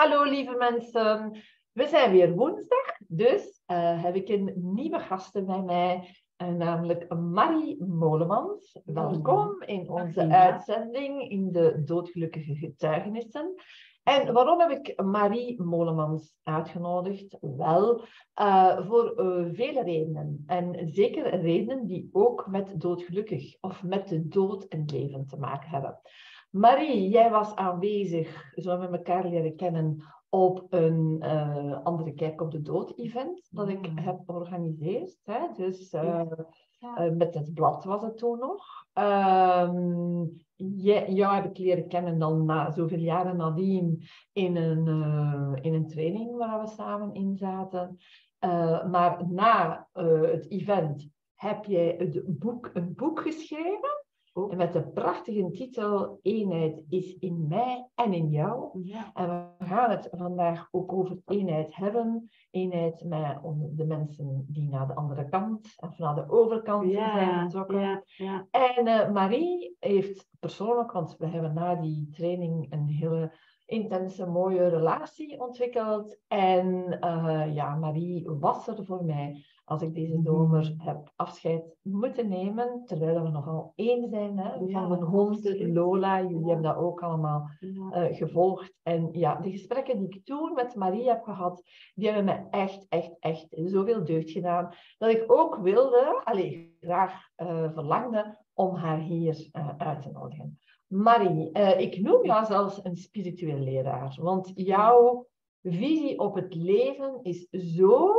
Hallo lieve mensen, we zijn weer woensdag, dus uh, heb ik een nieuwe gasten bij mij, uh, namelijk Marie Molemans. Welkom in onze uitzending in de Doodgelukkige Getuigenissen. En waarom heb ik Marie Molemans uitgenodigd? Wel, uh, voor vele redenen. En zeker redenen die ook met doodgelukkig of met de dood en leven te maken hebben. Marie, jij was aanwezig, zo we elkaar leren kennen, op een uh, andere Kijk op de Dood event dat ik mm. heb georganiseerd. Hè? Dus uh, uh, met het blad was het toen nog. Um, je, jou heb ik leren kennen dan na zoveel jaren nadien in een, in een training waar we samen in zaten. maar na het event heb jij het boek, een boek geschreven en met de prachtige titel Eenheid is in mij en in jou. Ja. En we gaan het vandaag ook over eenheid hebben. Eenheid met de mensen die naar de andere kant of naar de overkant ja. zijn getrokken. Ja. En uh, Marie heeft persoonlijk, want we hebben na die training een hele intense, mooie relatie ontwikkeld. En uh, ja, Marie was er voor mij als ik deze zomer mhm. heb afscheid moeten nemen, terwijl we nogal één zijn, hè, van mijn hond Lola. Jullie hebben dat ook allemaal uh, gevolgd. En ja, de gesprekken die ik toen met Marie heb gehad, die hebben me echt, echt, echt zoveel deugd gedaan, dat ik ook wilde, allez, graag uh, verlangde, om haar hier uh, uit te nodigen. Marie, ik noem jou zelfs een spiritueel leraar, want jouw visie op het leven is zo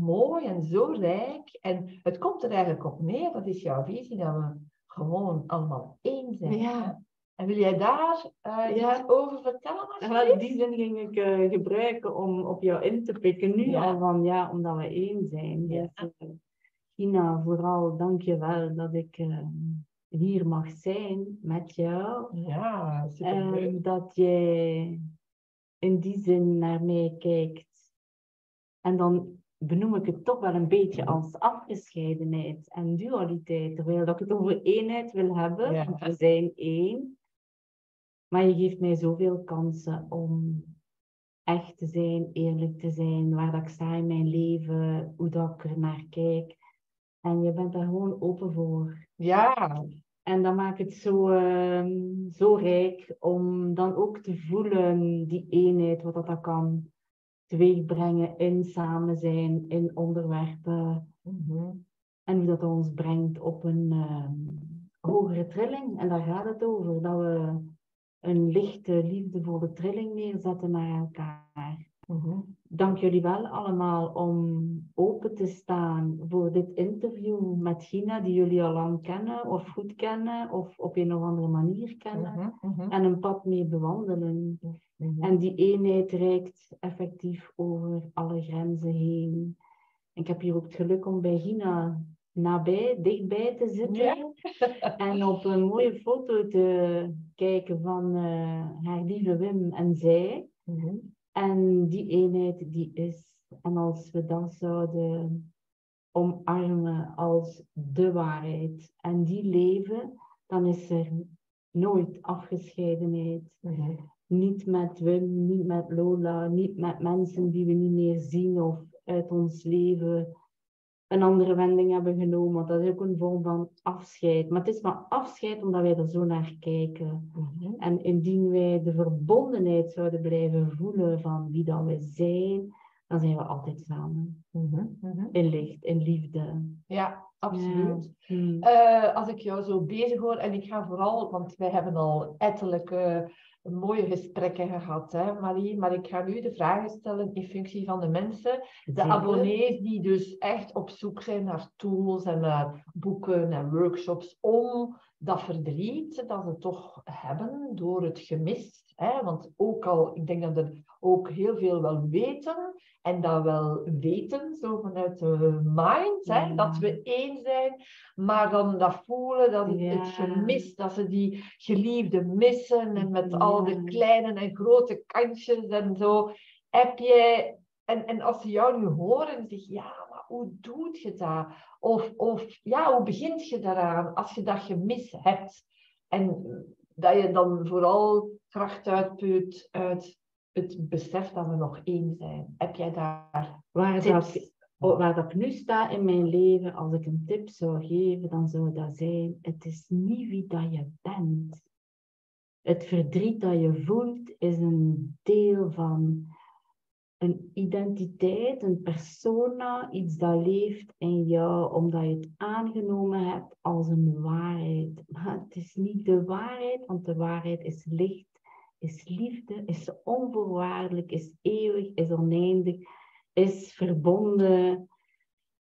mooi en zo rijk. En het komt er eigenlijk op neer, dat is jouw visie, dat we gewoon allemaal één zijn. Ja. En wil jij daar uh, ja. over vertellen? Wel, die zin ging ik uh, gebruiken om op jou in te pikken. Nu ja. al van ja, omdat we één zijn. Ja. Dus, uh, Gina, vooral dank je wel dat ik hier mag zijn met jou. Ja, super. En dat jij in die zin naar mij kijkt. En dan benoem ik het toch wel een beetje als afgescheidenheid en dualiteit. Terwijl ik het over eenheid wil hebben, ja. want we zijn één. Maar je geeft mij zoveel kansen om echt te zijn, eerlijk te zijn, waar dat ik sta in mijn leven, hoe dat ik er naar kijk. En je bent daar gewoon open voor. Ja. En dat maakt het zo, uh, zo rijk om dan ook te voelen, die eenheid, wat dat, dat kan teweegbrengen in samen zijn, in onderwerpen. Mhm. En hoe dat ons brengt op een uh, hogere trilling. En daar gaat het over, dat we een lichte, liefdevolle trilling neerzetten naar elkaar. Mhm. Dank jullie wel allemaal om open te staan voor dit interview met Gina, die jullie al lang kennen of goed kennen of op een of andere manier kennen mhm, en een pad mee bewandelen. Mhm. En die eenheid reikt effectief over alle grenzen heen. ik heb hier ook het geluk om bij Gina nabij, dichtbij te zitten. En op een mooie foto te kijken van uh, haar lieve Wim en zij. Mhm. En die eenheid die is. En als we dat zouden omarmen als de waarheid en die leven, dan is er nooit afgescheidenheid. Mhm. Niet met Wim, niet met Lola, niet met mensen die we niet meer zien of uit ons leven een andere wending hebben genomen. Want dat is ook een vorm van afscheid. Maar het is maar afscheid omdat wij er zo naar kijken. Mhm. En indien wij de verbondenheid zouden blijven voelen van wie dat we zijn, dan zijn we altijd samen. Mhm, mhm. In licht, in liefde. Ja, absoluut. Hmm. Eh, als ik jou zo bezig hoor, en ik ga vooral, want wij hebben al ettelijke mooie gesprekken gehad, hè, Marie. Maar ik ga nu de vragen stellen in functie van de mensen, de abonnees die dus echt op zoek zijn naar tools en naar boeken en workshops om dat verdriet dat ze toch hebben door het gemis. Hè? Want ook al, ik denk dat er ook heel veel wel weten en dat wel weten, zo vanuit de mind, hè? dat we één zijn, maar dan dat voelen, dat het, het gemis, dat ze die geliefde missen en met al de kleine en grote kantjes en zo. Heb jij, en, en als ze jou nu horen, zeg ja, maar hoe doet je dat? Of, of ja, hoe begint je daaraan als je dat gemis hebt? En dat je dan vooral kracht uitput uit het besef dat we nog één zijn. Heb jij daar Waar tips? dat, oh, waar dat ik nu sta in mijn leven, als ik een tip zou geven, dan zou dat zijn: het is niet wie dat je bent. Het verdriet dat je voelt is een deel van een identiteit, een persona, iets dat leeft in jou omdat je het aangenomen hebt als een waarheid. Maar het is niet de waarheid, want de waarheid is licht, is liefde, is onvoorwaardelijk, is eeuwig, is oneindig, is verbonden.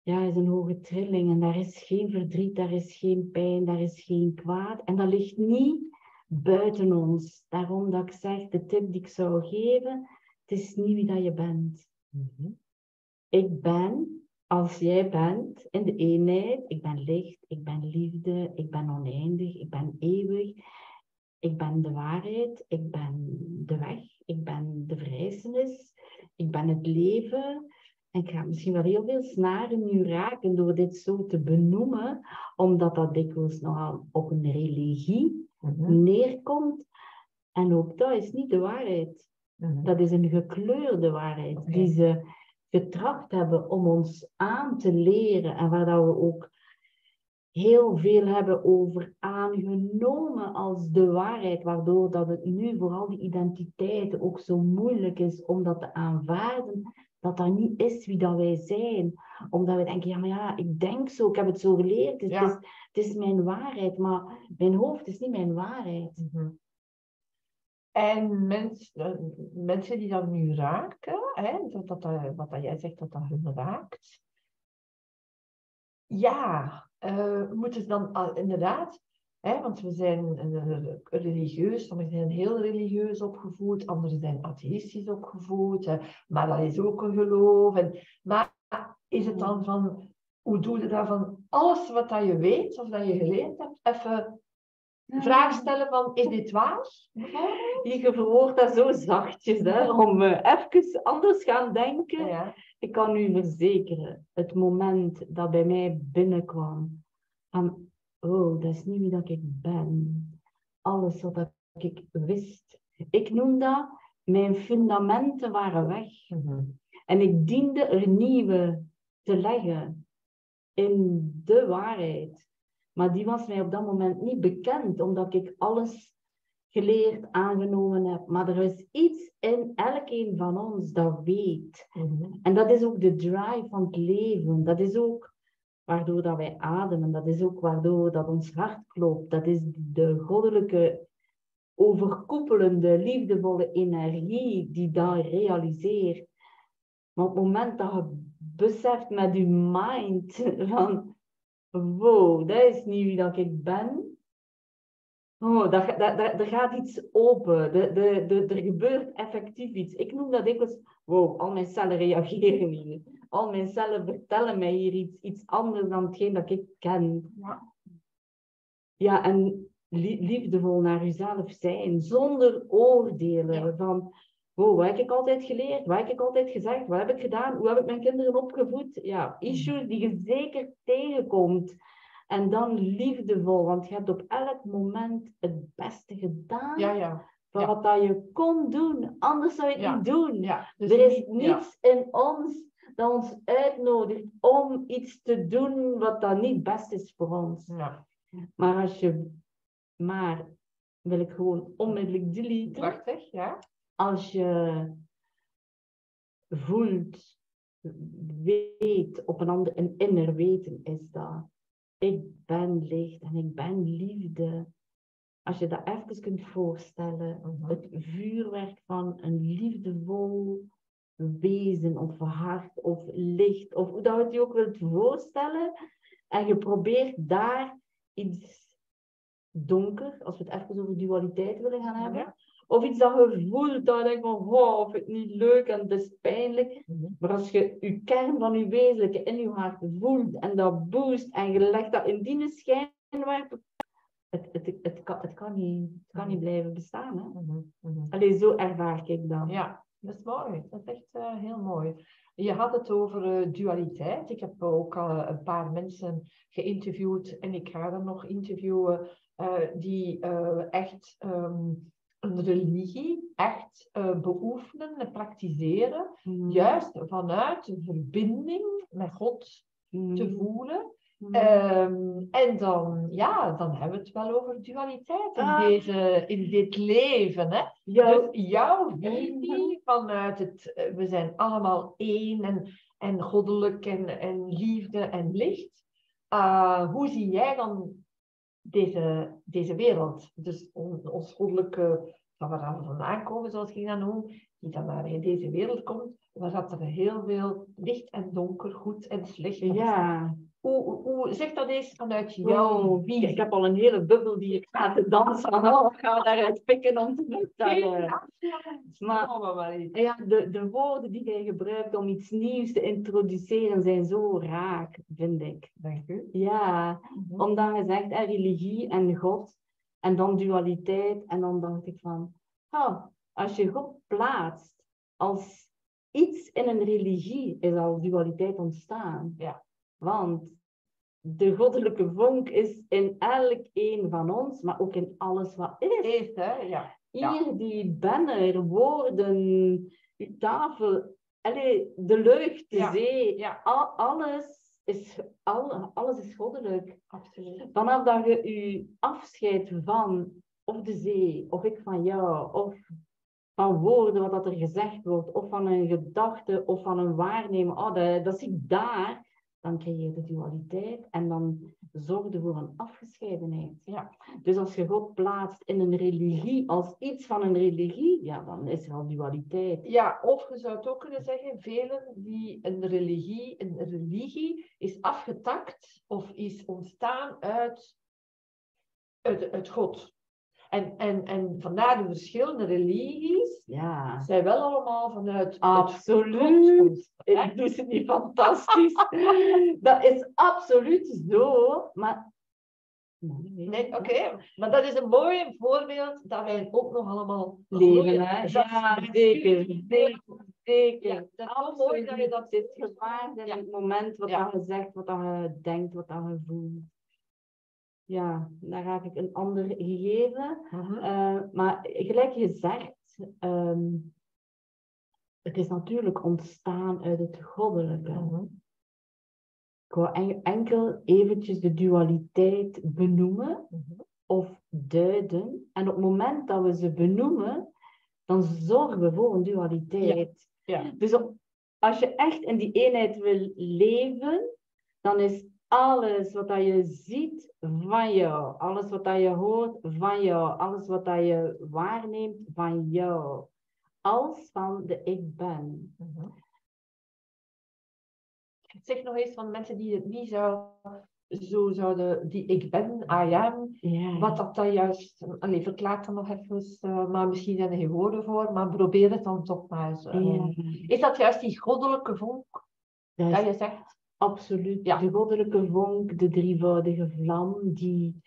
Ja, is een hoge trilling en daar is geen verdriet, daar is geen pijn, daar is geen kwaad. En dat ligt niet buiten ons. Daarom dat ik zeg, de tip die ik zou geven, het is niet wie dat je bent. Mhm. Ik ben als jij bent in de eenheid. Ik ben licht, ik ben liefde, ik ben oneindig, ik ben eeuwig. Ik ben de waarheid, ik ben de weg, ik ben de vrijzenis, ik ben het leven. En ik ga misschien wel heel veel snaren nu raken door dit zo te benoemen, omdat dat dikwijls nogal op een religie Mhm. neerkomt. En ook dat is niet de waarheid. Mhm. Dat is een gekleurde waarheid die ze getracht hebben om ons aan te leren en waar dat we ook heel veel hebben over aangenomen als de waarheid, waardoor dat het nu voor al die identiteiten ook zo moeilijk is om dat te aanvaarden, dat dat niet is wie dat wij zijn. Omdat we denken, ja maar ja, ik denk zo, ik heb het zo geleerd, dus Ja. het, is, het is mijn waarheid, maar mijn hoofd is niet mijn waarheid. Mhm. En mens, eh, mensen die dat nu raken, hè, dat, dat, dat- wat dat jij zegt dat dat hun raakt. Ja, eh, moeten ze dan al- inderdaad, hè, want we zijn eh, religieus, sommigen zijn heel religieus opgevoed, anderen zijn atheïstisch opgevoed, maar dat is ook een geloof. En, maar is het dan van, hoe doe je dat van alles wat dat je weet of dat je geleerd hebt, even vraag stellen van, is dit waar? Je verwoordt dat zo zachtjes, hè, om eh, even anders gaan denken. Ja. Ik kan u verzekeren, het moment dat bij mij binnenkwam, van, oh, dat is niet wie dat ik ben. Alles wat ik wist. Ik noem dat, mijn fundamenten waren weg. Mhm. En ik diende er nieuwe te leggen in de waarheid. Maar die was mij op dat moment niet bekend, omdat ik alles geleerd, aangenomen heb. Maar er is iets in elkeen van ons dat weet. Mhm. En dat is ook de drive van het leven. Dat is ook waardoor dat wij ademen. Dat is ook waardoor dat ons hart klopt. Dat is de goddelijke, overkoepelende, liefdevolle energie die dat realiseert. Maar op het moment dat je beseft met je mind van wow, dat is niet wie dat ik ben. Oh, dat, dat, dat, er gaat iets open. De, de, de, er gebeurt effectief iets. Ik noem dat dikwijls, wow, al mijn cellen reageren hier. Al mijn cellen vertellen mij hier iets, iets anders dan hetgeen dat ik ken. Ja. Ja, en li- liefdevol naar jezelf zijn, zonder oordelen. Ja. Van, wow, wat heb ik altijd geleerd? Wat heb ik altijd gezegd? Wat heb ik gedaan? Hoe heb ik mijn kinderen opgevoed? Ja, issues die je zeker tegenkomt. En dan liefdevol, want je hebt op elk moment het beste gedaan Ja, ja. van ja. wat dat je kon doen. Anders zou je het Ja. niet doen. ja. Dus er is niets in ons dat ons uitnodigt om iets te doen wat dan niet best is voor ons. Ja. Maar als je, maar wil ik gewoon onmiddellijk deleten. Prachtig, ja. Als je voelt, weet, op een ander, een inner weten is dat. Ik ben licht en ik ben liefde. Als je dat even kunt voorstellen, het vuurwerk van een liefdevol wezen of hart of licht, of hoe dat je het je ook wilt voorstellen. En je probeert daar iets donker, als we het even over dualiteit willen gaan hebben. Of iets dat je voelt, dat je denkt van, wow, of het niet leuk en het is pijnlijk. Mhm. Maar als je je kern van je wezenlijke in je hart voelt en dat boost en je legt dat in die schijnwerper, het, het, het, kan, het, kan niet, het kan niet blijven bestaan. Hè? Mhm. Mhm. Alleen zo ervaar ik dat. Ja, dat is mooi. Dat is echt eh, heel mooi. Je had het over eh, dualiteit. Ik heb ook al een paar mensen geïnterviewd en ik ga er nog interviewen eh, die echt ehm, een religie echt uh, beoefenen en praktiseren, Mhm. juist vanuit de verbinding met God te Mhm. voelen. Mhm. Ehm, en dan, ja, dan hebben we het wel over dualiteit in, Ah. deze, in dit leven. Hè? Dus jouw visie vanuit het, eh, we zijn allemaal één en, en goddelijk en, en liefde en licht. Uh, hoe zie jij dan deze, deze wereld? Dus on- ons goddelijke, van waar we vandaan komen, zoals ik dat noem, die dan naar in deze wereld komt, waar dat er heel veel licht en donker, goed en slecht is. Ja, Hoe, hoe, hoe- zeg dat eens vanuit jouw oh, visie. ik heb al een hele bubbel die ik ga te dansen. Oh, ik ga daaruit pikken om te vertellen. Maar iets. ja, de, de woorden die jij gebruikt om iets nieuws te introduceren zijn zo raak, vind ik. Dank u. Ja, Mhm. omdat je zegt eh, religie en God en dan dualiteit. En dan dacht ik van, oh, als je God plaatst als iets in een religie, is al dualiteit ontstaan. Ja. Want de goddelijke vonk is in elk een van ons, maar ook in alles wat is. Hè? Ja. Ja. Hier die banner, woorden, uw tafel, allee, de lucht, de Ja. zee, Ja, al, alles, is, al, alles is goddelijk. absoluut. Vanaf dat je je afscheidt van of de zee, of ik van jou, of van woorden wat dat er gezegd wordt, of van een gedachte, of van een waarnemen, oh, dat, dat zie ik daar, dan creëer je dualiteit en dan zorg je voor een afgescheidenheid. Ja. Dus als je God plaatst in een religie, als iets van een religie, ja, dan is er al dualiteit. Ja, of je zou het ook kunnen zeggen, velen die een religie, een religie is afgetakt of is ontstaan uit, uit, uit God. En, en, en vandaar de verschillende religies Ja, zijn wel allemaal vanuit absoluut. Ik doe ze niet fantastisch. dat is absoluut zo, maar... Nee, Nee, oké. Maar dat is een mooi voorbeeld dat wij ook nog allemaal groeien. hè? Ja, zeker, zeker, zeker. Ja, dat is mooi dat je dat is gevaar in Ja. het moment wat Ja. dat je zegt, wat dat je denkt, wat dat je voelt. Ja, daar raak ik een ander gegeven. Mhm. Eh, maar gelijk gezegd, ehm, het is natuurlijk ontstaan uit het goddelijke. Mhm. Ik wou en- enkel eventjes de dualiteit benoemen Mhm. of duiden. En op het moment dat we ze benoemen, dan zorgen we voor een dualiteit. Ja. Dus op- als je echt in die eenheid wil leven, dan is alles wat dat je ziet van jou, alles wat dat je hoort van jou, alles wat dat je waarneemt van jou, als van de ik ben. Mhm. Zeg nog eens van mensen die het niet zou, zo zouden, die ik ben, I am, wat dat dan juist, allee, verklaar dan nog even, eh, maar misschien zijn er geen woorden voor, maar probeer het dan toch maar eens. Is dat juist die goddelijke vonk Dat je zegt? Absoluut. Ja. De goddelijke vonk, de drievoudige vlam, die...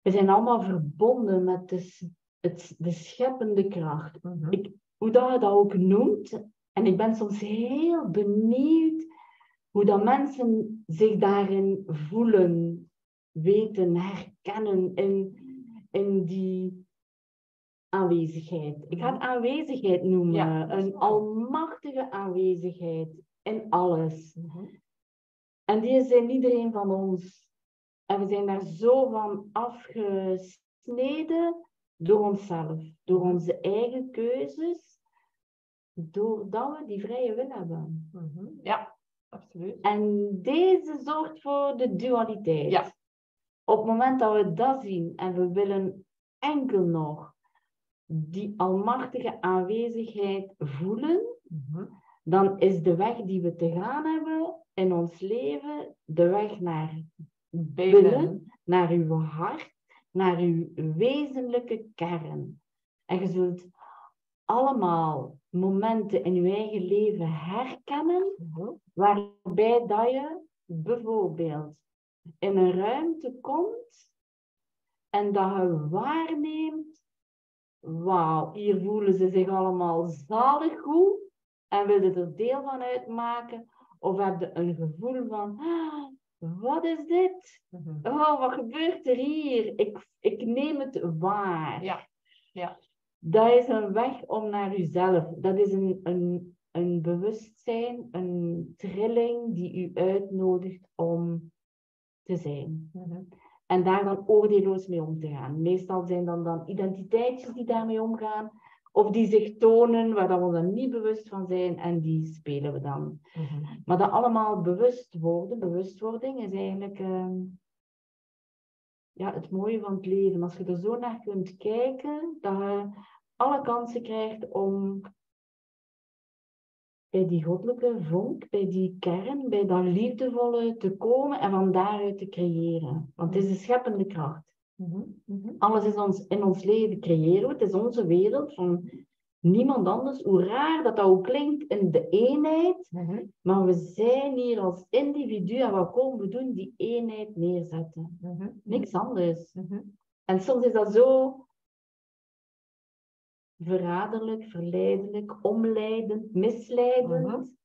We zijn allemaal verbonden met de, het, de scheppende kracht. Mhm. Ik, hoe dat je dat ook noemt. En ik ben soms heel benieuwd hoe dat mensen zich daarin voelen, weten, herkennen in, in die aanwezigheid. Ik ga het aanwezigheid noemen. Ja, een almachtige aanwezigheid in alles. Mhm. En die is in iedereen van ons. En we zijn daar zo van afgesneden door onszelf, door onze eigen keuzes, doordat we die vrije wil hebben. Mhm. Ja, absoluut. En deze zorgt voor de dualiteit. Ja. Op het moment dat we dat zien en we willen enkel nog die almachtige aanwezigheid voelen, Mhm. Dan is de weg die we te gaan hebben in ons leven de weg naar binnen, naar uw hart, naar uw wezenlijke kern. En je zult allemaal momenten in je eigen leven herkennen Mhm. waarbij dat je bijvoorbeeld in een ruimte komt en dat je waarneemt, wauw, hier voelen ze zich allemaal zalig goed en willen er deel van uitmaken of heb je een gevoel van, "Ah, wat is dit? Mhm. Oh, wat gebeurt er hier? Ik, ik neem het waar. Ja. Ja. Dat is een weg om naar jezelf. Dat is een, een, een bewustzijn, een trilling die u uitnodigt om te zijn. Mhm. En daar dan oordeelloos mee om te gaan. Meestal zijn dan, dan identiteitjes die daarmee omgaan. Of die zich tonen waar dat we dan niet bewust van zijn. En die spelen we dan. Mhm. Maar dat allemaal bewust worden, bewustwording, is eigenlijk ehm, ja, het mooie van het leven. Als je er zo naar kunt kijken, dat je alle kansen krijgt om bij die goddelijke vonk, bij die kern, bij dat liefdevolle te komen en van daaruit te creëren. Want het is de scheppende kracht. Mhm. Mhm. Alles is ons, in ons leven creëren we. Het is onze wereld van niemand anders. Hoe raar dat dat ook klinkt in de eenheid. Mhm. Maar we zijn hier als individu en wat komen we doen? Die eenheid neerzetten. Niks anders. En soms is dat zo verraderlijk, verleidelijk, omleidend, misleidend.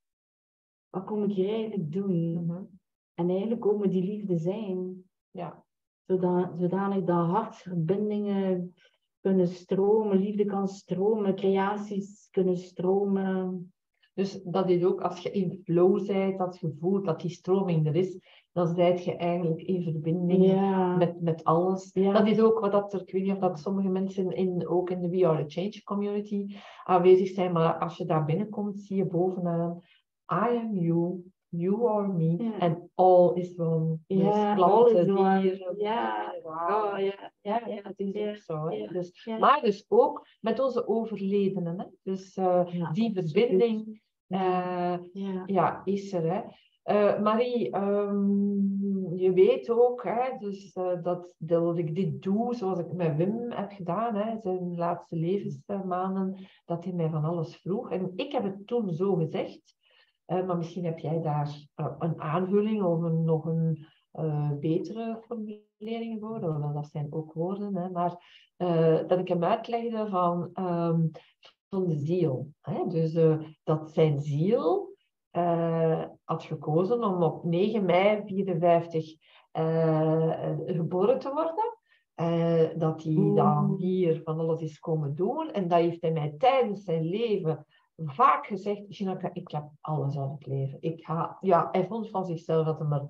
Wat kom ik hier eigenlijk doen? En eigenlijk komen die liefde zijn. Ja. Zodat, zodanig dat hartsverbindingen kunnen stromen, liefde kan stromen, creaties kunnen stromen. Dus dat is ook als je in flow bent, als je voelt dat die stroming er is, dan zijt je eigenlijk in verbinding Ja. met, met alles. Ja. Dat is ook wat dat er, ik weet niet of dat sommige mensen in, ook in de We Are Change community aanwezig zijn, maar als je daar binnenkomt, zie je bovenaan I am you, you are me, en all is one. Ja, dus all is one. dieren, Ja. mineralen. Oh, ja. Ja, ja, Het is ook zo. Hè? Dus. Maar dus ook met onze overledenen. Hè? Dus eh, die verbinding eh, Ja. is er. Hè? Eh, Marie, ehm, je weet ook hè, dus, eh, dat, dat ik dit doe zoals ik met Wim heb gedaan, hè, zijn laatste levensmaanden, dat hij mij van alles vroeg. En ik heb het toen zo gezegd, maar misschien heb jij daar eh, een aanvulling of een, nog een eh, betere formulering voor, want dat zijn ook woorden, hè, maar eh, dat ik hem uitlegde van, ehm, van de ziel. Hè? Dus dat zijn ziel had gekozen om op 9 mei 54 eh, geboren te worden. Dat hij dan hier van alles is komen doen. En dat heeft hij mij tijdens zijn leven vaak gezegd, Ginaka, ik heb alles uit het leven. Ik ga, ja, hij vond van zichzelf dat hij er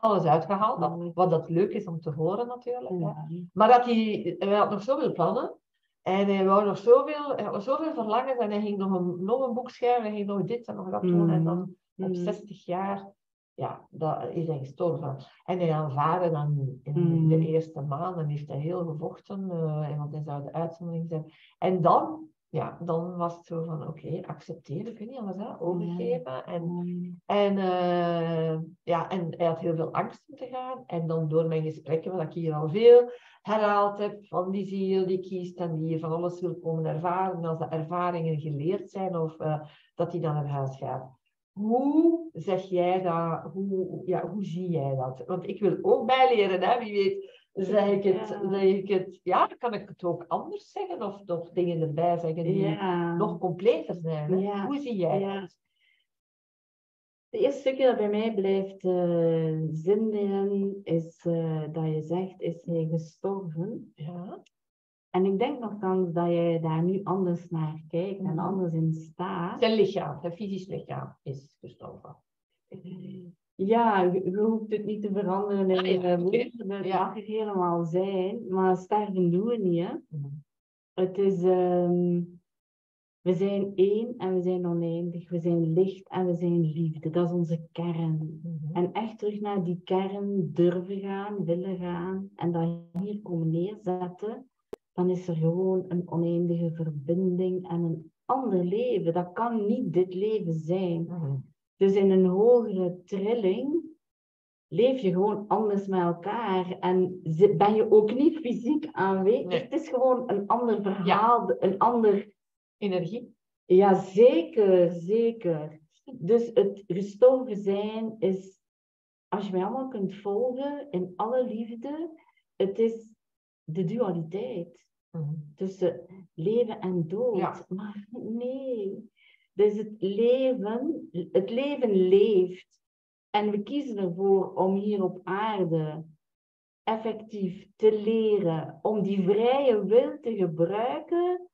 alles uitgehaald had. Wat dat leuk is om te horen natuurlijk. Ja. Maar dat hij, hij had nog zoveel plannen. En hij wou nog zoveel, hij had zoveel verlangen. En hij ging nog een, nog een boek schrijven. Hij ging nog dit en nog dat doen. En dan op Mm. 60 jaar, ja, dat is hij gestorven. En hij aanvaarde dan in Mm. de eerste maanden, heeft hij heel gevochten. eh, want hij zou de uitzondering zijn. En dan, ja, dan was het zo van, oké, accepteren. Ik weet niet alles, hè, overgeven. En Mm. en, eh, ja, en hij had heel veel angst om te gaan. En dan door mijn gesprekken, wat ik hier al veel herhaald heb, van die ziel die kiest en die hier van alles wil komen ervaren. En als de ervaringen geleerd zijn, of eh, dat hij dan naar huis gaat. Hoe zeg jij dat? Hoe, ja, hoe zie jij dat? Want ik wil ook bijleren, hè? wie weet. Zeg ik, het, Ja. zeg ik het, ja, kan ik het ook anders zeggen of nog dingen erbij zeggen die Ja. nog completer zijn? Ja. Hoe zie jij Ja. dat? Het eerste stukje dat bij mij blijft eh zinderen is eh, dat je zegt, is hij gestorven? Ja. En ik denk nogthans dat jij daar nu anders naar kijkt en Mhm. anders in staat. Zijn lichaam, zijn fysisch lichaam is gestorven. Ja, je, hoeft het niet te veranderen in Ah, ja, oké. woorden. Het Ja. mag er helemaal zijn, maar sterven doen we niet. Hè? Mhm. Het is, ehm, we zijn één en we zijn oneindig. We zijn licht en we zijn liefde. Dat is onze kern. Mhm. En echt terug naar die kern durven gaan, willen gaan en dat hier komen neerzetten, dan is er gewoon een oneindige verbinding en een ander leven. Dat kan niet dit leven zijn. Mhm. Dus in een hogere trilling leef je gewoon anders met elkaar en ben je ook niet fysiek aanwezig. Nee. Het is gewoon een ander verhaal, een ander Energie. ja, zeker, zeker. Dus het gestorven zijn is, als je mij allemaal kunt volgen in alle liefde, het is de dualiteit Mhm. tussen leven en dood. Ja. Maar nee, dus het leven, het leven leeft. En we kiezen ervoor om hier op aarde effectief te leren, om die vrije wil te gebruiken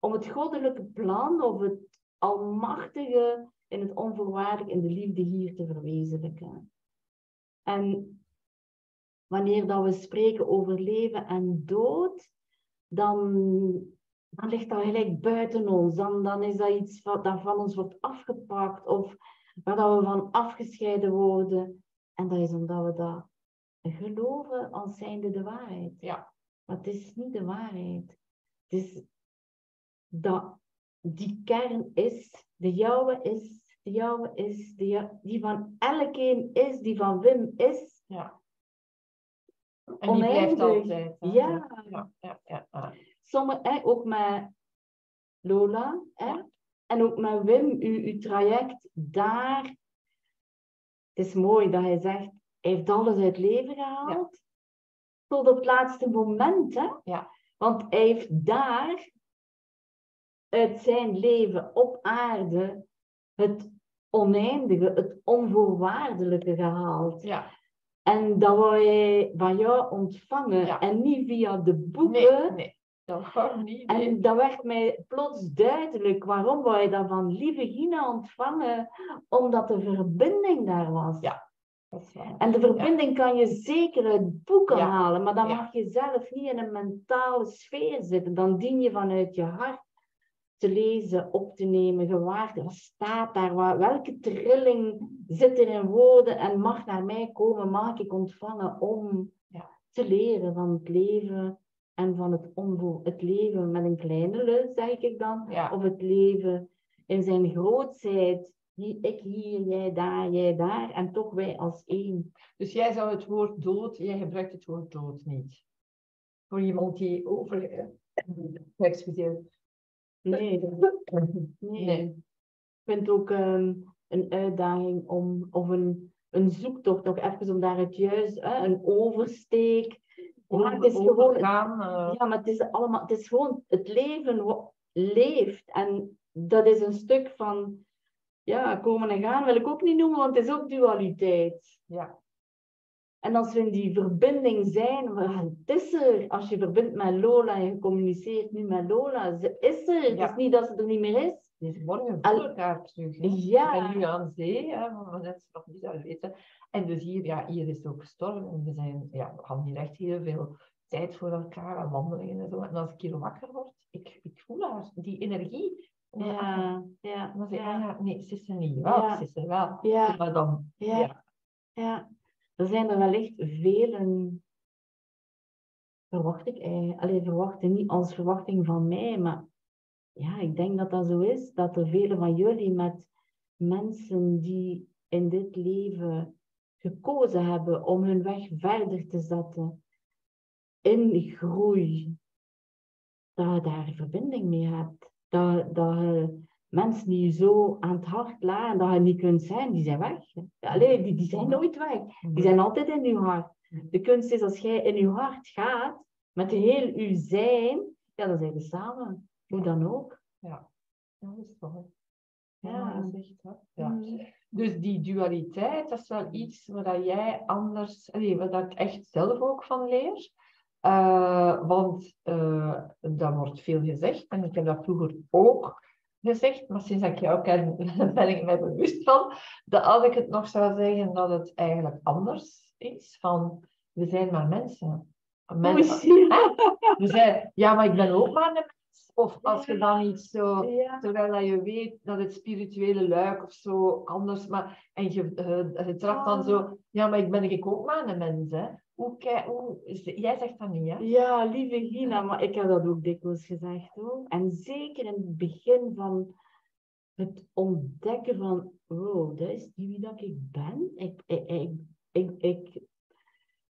om het goddelijke plan of het almachtige in het onvoorwaardelijk in de liefde hier te verwezenlijken. En wanneer dat we spreken over leven en dood, dan, dan ligt dat gelijk buiten ons. Dan, dan is dat iets wat, dat van ons wordt afgepakt of waar dat we van afgescheiden worden. En dat is omdat we dat geloven als zijnde de waarheid. Ja. Maar het is niet de waarheid. Het is dat die kern is, de jouwe is, de jouwe is, de die van elkeen is, die van Wim is. Ja. En die blijft altijd. Ja, ja, ja, ja. Sommige, hè, ook met Lola, hè, en ook met Wim, uw, uw traject daar. Het is mooi dat hij zegt, hij heeft alles uit het leven gehaald. Tot op het laatste moment, hè? Ja. Want hij heeft daar uit zijn leven op aarde het oneindige, het onvoorwaardelijke gehaald. ja. En dat wou hij van jou ontvangen Ja. en niet via de boeken. Nee, nee. Dat gaat niet. nee. En dat werd mij plots duidelijk. Waarom wou je dat van lieve Gina ontvangen? Omdat de verbinding daar was. Ja. En de verbinding kan je zeker uit boeken Ja. halen, maar dan Ja. mag je zelf niet in een mentale sfeer zitten. Dan dien je vanuit je hart te lezen, op te nemen, gewaard. Wat staat daar? Welke trilling zit er in woorden en mag naar mij komen? Mag ik ontvangen om Ja. te leren van het leven en van het onvoor... Het leven met een kleine le, zeg ik dan. Ja. Of het leven in zijn grootsheid. Hier- Ik hier, jij daar, jij daar. En toch wij als één. Dus jij zou het woord dood, jij gebruikt het woord dood niet. Voor iemand die over. eh, Excuseer. Nee, dat- nee. Nee. Ik vind het ook ehm, een uitdaging om, of een, een zoektocht nog even om daar het juist, hè, een oversteek. Ja, het is gewoon, eh, ja, maar het is allemaal, het is gewoon het leven leeft. En dat is een stuk van, ja, komen en gaan wil ik ook niet noemen, want het is ook dualiteit. ja. En als we in die verbinding zijn, het is er. Als je verbindt met Lola en je communiceert nu met Lola, ze is er. Het Ja. is niet dat ze er niet meer is. Dus morgen Al- voelen elkaar terug. hè. Ja. Ik ben nu aan zee, hè, mensen nog niet zouden weten. En dus hier, ja, hier is het ook gestorven. En we, zijn, ja, we hadden hier echt heel veel tijd voor elkaar aan wandelingen en zo. En als ik hier wakker word, ik, ik voel haar, die energie. Ja, ja, En dan zeg ik, ah ja, nee, ze is er niet. Wel, Ja. ze is er wel. Ja. Maar dan, Ja. ja. Er zijn er wellicht velen, verwacht ik eigenlijk, alleen verwachten niet als verwachting van mij, maar ja, ik denk dat dat zo is, dat er velen van jullie met mensen die in dit leven gekozen hebben om hun weg verder te zetten in groei, dat je daar verbinding mee hebt. Dat, dat je mensen die je zo aan het hart laten, dat je niet kunt zijn, die zijn weg. Allee, die, die zijn nooit weg. Die zijn altijd in uw hart. De kunst is als jij in uw hart gaat, met heel uw zijn, ja, dan zijn we samen. Hoe dan ook. Ja, dat is waar. Ja. Dat is echt. Ja. Mm. Dus die dualiteit, dat is wel iets waar jij anders, allee, waar dat ik echt zelf ook van leer. Eh, want uh, dat wordt veel gezegd en ik heb dat vroeger ook gezegd, maar sinds dat ik jou ken ben ik mij bewust van dat als ik het nog zou zeggen dat het eigenlijk anders is, van we zijn maar mensen. mensen we zijn, ja, maar ik ben ook maar een. Of als je dan iets zo, terwijl dat je weet dat het spirituele luik of zo anders, maar en je, je, je trapt dan zo, ja, maar ik ben ik ook maar een mens, hè. Hoe, jij zegt dat niet, hè? Ja, lieve Gina, maar ik heb dat ook dikwijls gezegd hoor. En zeker in het begin van het ontdekken van, wow, dat is niet wie dat ik ben. Ik, ik, ik, ik, ik-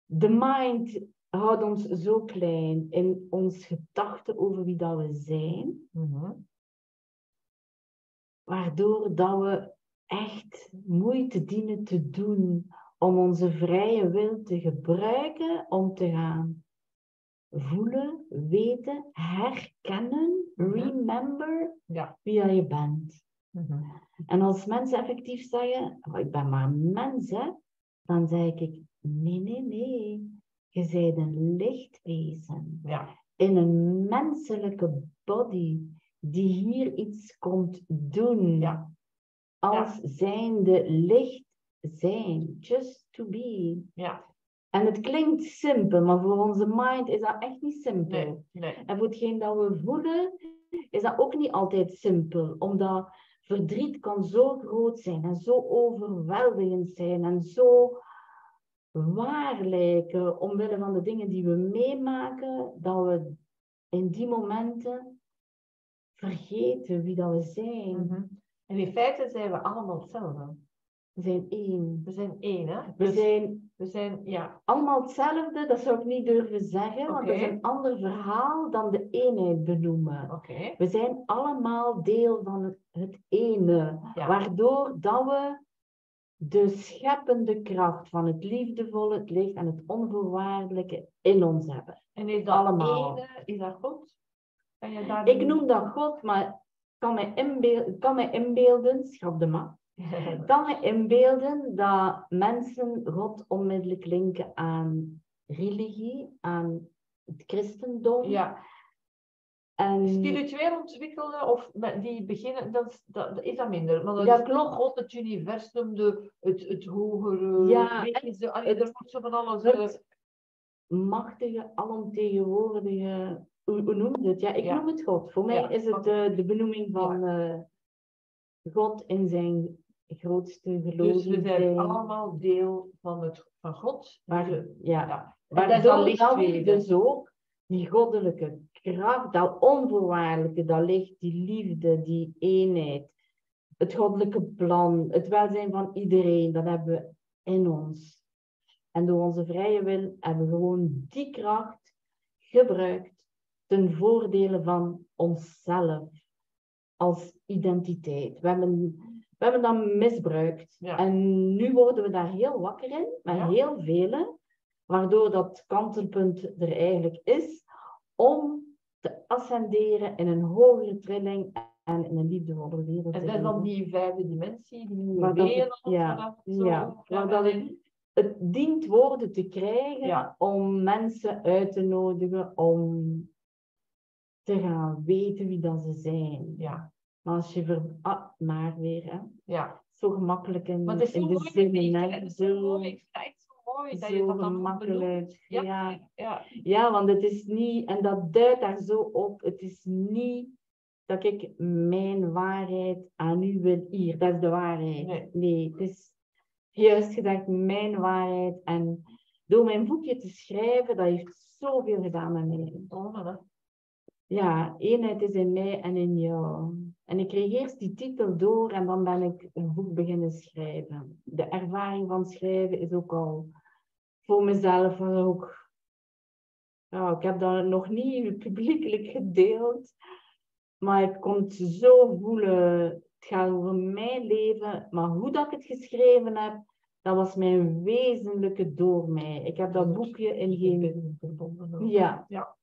de mind houdt ons zo klein in ons gedachten over wie dat we zijn, Mhm. waardoor dat we echt moeite dienen te doen om onze vrije wil te gebruiken om te gaan voelen, weten, herkennen, Mhm. remember Ja. wie dat je bent. Mhm. En als mensen effectief zeggen, "Oh, ik ben maar een mens, hè, dan zeg ik, nee, nee, nee. Je bent een lichtwezen Ja. in een menselijke body die hier iets komt doen. Ja. Als zijnde licht zijn. Just to be. Ja, En het klinkt simpel, maar voor onze mind is dat echt niet simpel. nee, nee. En voor hetgeen dat we voelen, is dat ook niet altijd simpel. Omdat verdriet kan zo groot zijn en zo overweldigend zijn en zo waar lijken omwille van de dingen die we meemaken, dat we in die momenten vergeten wie dat we zijn. Mhm. En in feite zijn we allemaal hetzelfde. We zijn één. We zijn één, hè? We Dus zijn we zijn, ja, allemaal hetzelfde, dat zou ik niet durven zeggen, want dat is een ander verhaal dan de eenheid benoemen. We zijn allemaal deel van het, het ene, Ja. waardoor dat we de scheppende kracht van het liefdevolle, het licht en het onvoorwaardelijke in ons hebben. En is dat Allemaal. ene, is dat? Kan je daar Ik noem dat God, maar kan mij, inbeelden, kan mij inbeelden, schrap de ma, kan me inbeelden dat mensen God onmiddellijk linken aan religie, aan het christendom. ja, en, spiritueel ontwikkelde of die beginnen, dat, is- dat, is dat minder. Maar dat Ja, is klopt. God, het universum, de, het, het hogere, Ja, allee, het- er wordt zo van alles... eh, machtige, alomtegenwoordige, hoe, hoe noem je het? Ja, ik Ja. noem het God. Voor mij Ja, is het eh, de benoeming van eh, God in zijn grootste geloof. dus we zijn allemaal deel van, het, van God. Maar, ja, ja. En dat is dan Waardoor dat lichtwezen. dus ook die goddelijke kracht, dat onvoorwaardelijke, dat licht, die liefde, die eenheid, het goddelijke plan, het welzijn van iedereen, dat hebben we in ons. En door onze vrije wil hebben we gewoon die kracht gebruikt ten voordele van onszelf als identiteit. We hebben, we hebben dat misbruikt. Ja. En nu worden we daar heel wakker in, met Ja. heel velen, waardoor dat kantelpunt er eigenlijk is om te ascenderen in een hogere trilling en in een liefdevolle wereld. En dat is dan die vijfde dimensie, die nieuwe wereld. ja, zo ja, maar dat het- het dient woorden te krijgen Ja. om mensen uit te nodigen om te gaan weten wie dat ze zijn. Ja, Maar als je ver... Ah, maar weer, hè. ja. Zo gemakkelijk in, Maar het is zo in de zinnen, hè? Zo, mooi, dat je dat dan benoemt. gemakkelijk. Ja, Ja. ja. ja, want het is niet... En dat duidt daar zo op. Het is niet dat ik mijn waarheid aan u wil hier. Dat is de waarheid. Nee. het is juist gezegd mijn waarheid. En door mijn boekje te schrijven, dat heeft zoveel gedaan met mij. Oh. Ja, eenheid is in mij en in jou. En ik kreeg eerst die titel door en dan ben ik een boek beginnen schrijven. De ervaring van schrijven is ook al voor mezelf ook. Ik heb dat nog niet publiekelijk gedeeld, maar ik kon het zo voelen. Het gaat over mijn leven, maar hoe dat ik het geschreven heb, dat was mijn wezenlijke door mij. Ik heb dat boekje in geen ja. Ja.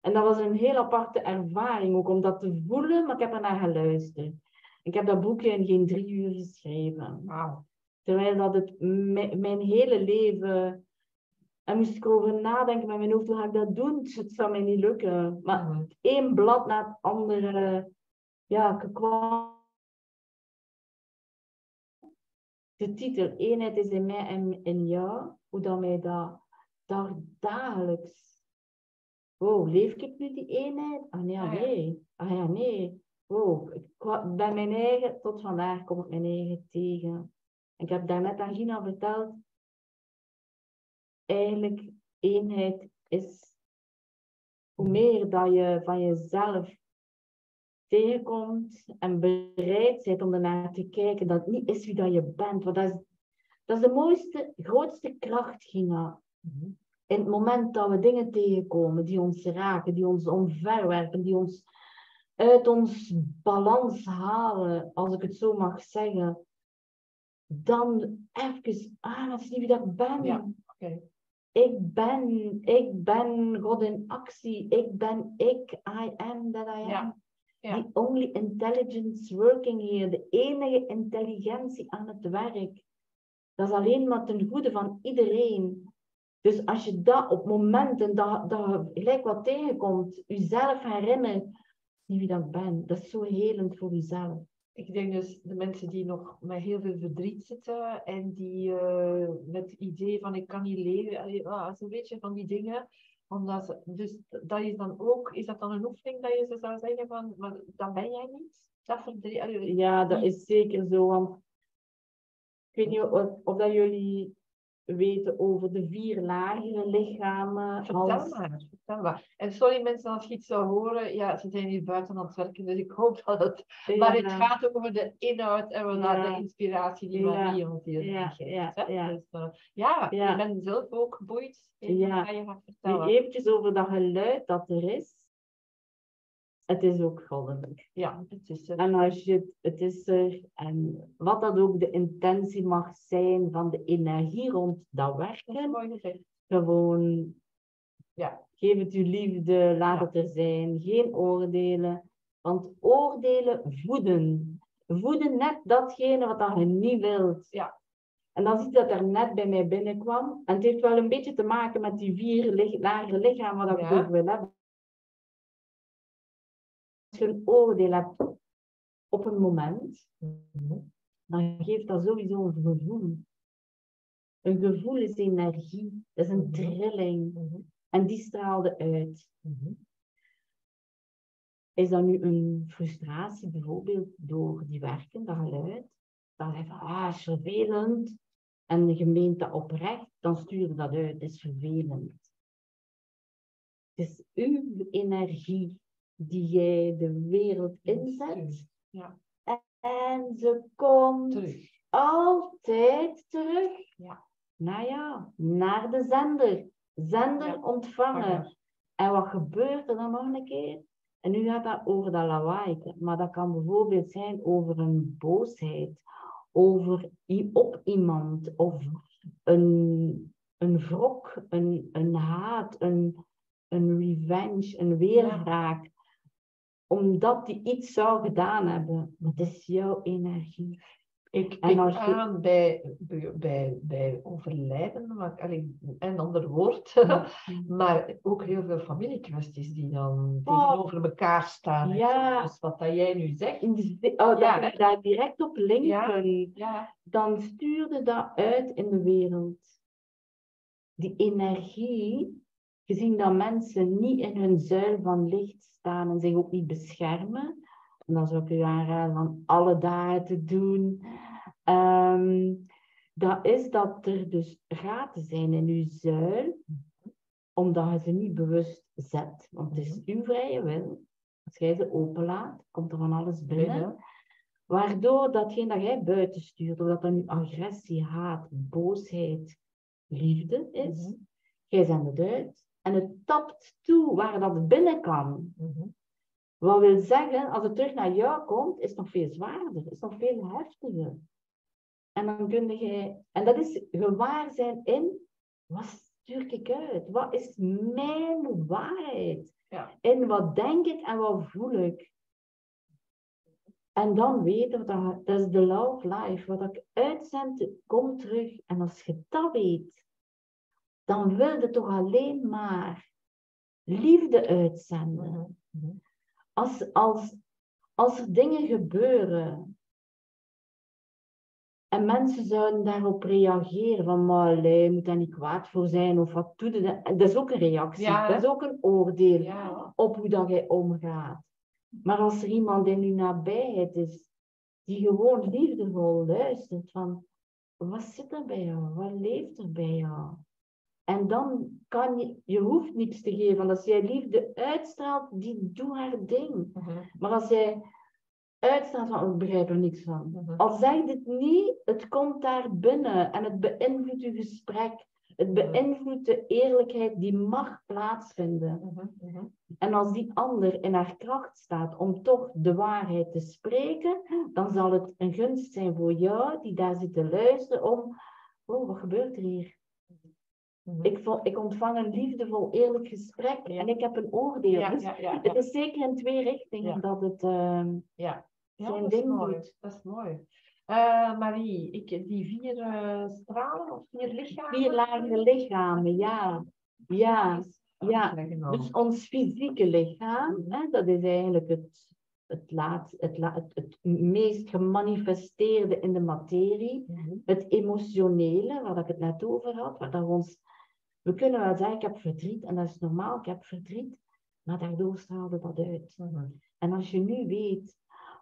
En dat was een heel aparte ervaring ook om dat te voelen, maar ik heb er naar geluisterd. Ik heb dat boekje in geen drie uur geschreven. Terwijl dat het mi- mijn hele leven... En moest ik erover nadenken met mijn hoofd, hoe ga ik dat doen? Het zou mij niet lukken. Maar Mhm. één blad na het andere... Ja, ik kwam... De titel, eenheid is in mij en in jou. Hoe dat mij dat daar dagelijks... Wow, leef ik nu die eenheid? Ah nee, Ah, ja. nee. Ah ja, nee. Wow, ik ben mijn eigen... Tot vandaag kom ik mijn eigen tegen. Ik heb daarnet aan Gina verteld. Eigenlijk, eenheid is... Hoe meer dat je van jezelf tegenkomt en bereid bent om ernaar te kijken dat het niet is wie dat je bent. Want dat is, dat is de mooiste, grootste kracht, Gina. In het moment dat we dingen tegenkomen die ons raken, die ons omverwerpen, die ons uit ons balans halen, als ik het zo mag zeggen, dan even, ah, dat is niet wie dat ik ben. Ja. Ik ben, ik ben God in actie. Ik ben ik, I am that I am. Ja, ja. The only intelligence working here. De enige intelligentie aan het werk. Dat is alleen maar ten goede van iedereen. Dus als je dat op momenten dat, dat je gelijk wat tegenkomt, jezelf herinnert niet wie dat ben. Dat is zo helend voor jezelf. Ik denk dus de mensen die nog met heel veel verdriet zitten en die uh, met het idee van ik kan niet leven, zo'n beetje van die dingen. Omdat, ze, dus dat is dan ook, is dat dan een oefening dat je ze zou zeggen van, maar dan ben jij niet? Dat verdriet, ja, dat is zeker zo. Want ik weet niet of, of dat jullie weten over de vier lagere lichamen. Vertel maar, vertel maar. En sorry mensen als je iets zou horen, ja, ze zijn hier buiten aan het werken, dus ik hoop dat het... Ja. Maar het gaat over de inhoud en ja. de inspiratie die Marie ons hier ja. geeft. Ja, ja. Dus, uh, ja, ja, je bent zelf ook geboeid ja. je gaat vertellen. Nu eventjes over dat geluid dat er is. Het is ook goddelijk. Ja, het is er. En als je het, het is er, en wat dat ook de intentie mag zijn van de energie rond dat werken. Gewoon, ja. geef het uw liefde, laat Ja. het er zijn. Geen oordelen. Want oordelen voeden. Voeden net datgene wat dat je niet wilt. Ja. En dat is iets dat er net bij mij binnenkwam. En het heeft wel een beetje te maken met die vier lig- lagere lichamen wat ik ook wil hebben. Een oordeel hebt op een moment, Mhm. dan geeft dat sowieso een gevoel. Een gevoel is energie, dat is een Mhm. trilling. Mhm. En die straalde uit. Is dat nu een frustratie bijvoorbeeld door die werken, dat geluid? Dan zeg je van, ah, is vervelend. En meent dat oprecht, dan stuur je dat uit. Het is vervelend. Het is uw energie die jij de wereld inzet. Ja, En ze komt terug. altijd terug. Ja. Ja, naar de zender. Zender Ja. ontvangen. Ontvanger. En wat gebeurt er dan nog een keer? En nu gaat dat over dat lawaai. Maar dat kan bijvoorbeeld zijn over een boosheid. Over op iemand. Of een, een wrok. Een, een haat. Een, een revenge. Een weerwraak. Omdat die iets zou gedaan hebben. Maar het is jouw energie. Ik, En als aan bij, bij, bij overlijden, maar, allee, een ander woord, maar ook heel veel familiekwesties die dan Oh. tegenover elkaar staan. Ja. Dus wat dat jij nu zegt. Oh, Ja, daar direct op linken. Ja, dan stuurde dat uit in de wereld. Die energie, gezien dat mensen niet in hun zuil van licht staan en zich ook niet beschermen, en dan zou ik u aanraden van alle dagen te doen, ehm, dat is dat er dus gaten zijn in uw zuil, omdat je ze niet bewust zet. Want het is uw vrije wil. Als jij ze openlaat, komt er van alles binnen. Waardoor datgene dat jij buiten stuurt, of dat dan nu agressie, haat, boosheid, liefde is, Mhm. jij zendt het uit en het tapt toe waar dat binnen kan. Mhm. Wat wil zeggen, als het terug naar jou komt, is het nog veel zwaarder, is nog veel heftiger. En dan kun je, en dat is gewaar zijn in, wat stuur ik uit? Wat is mijn waarheid? Ja. In wat denk ik en wat voel ik? En dan weten we dat, dat is de love life. Wat ik uitzend, komt terug. En als je dat weet, dan wil je toch alleen maar liefde uitzenden. Mhm. Mhm. Als, als, als er dingen gebeuren en mensen zouden daarop reageren van maar je moet daar niet kwaad voor zijn of wat doe je dat? Dat is ook een reactie, Ja. dat is ook een oordeel Ja. op hoe dat jij omgaat. Maar als er iemand in uw nabijheid is die gewoon liefdevol luistert van wat zit er bij jou? Wat leeft er bij jou? En dan kan je, je hoeft niets te geven. Want als jij liefde uitstraalt, die doet haar ding. Mhm. Maar als jij uitstraalt van, ik begrijp er niks van. Mhm. Al zeg het niet, het komt daar binnen en het beïnvloedt je gesprek. Het beïnvloedt de eerlijkheid die mag plaatsvinden. Mhm. Mhm. En als die ander in haar kracht staat om toch de waarheid te spreken, dan zal het een gunst zijn voor jou die daar zit te luisteren om, oh, wat gebeurt er hier? Mhm. Ik, ik ontvang een liefdevol, eerlijk gesprek Ja. en ik heb een oordeel. Ja, Dus ja, ja, Het is zeker in twee richtingen dat het ehm, Ja, zijn dat ding mooi. doet. Dat is mooi. Eh, Marie, ik, die vier eh, stralen of vier lichamen? Vier lagere lichamen, ja. Ja. Ja. Dus ons fysieke lichaam, Mhm. hè, dat is eigenlijk het, het, laat, het, het, het meest gemanifesteerde in de materie. Mhm. Het emotionele, waar ik het net over had. Waar dat we, ons, we kunnen wel zeggen, ik heb verdriet en dat is normaal, ik heb verdriet. Maar daardoor straalde dat uit. Mhm. En als je nu weet,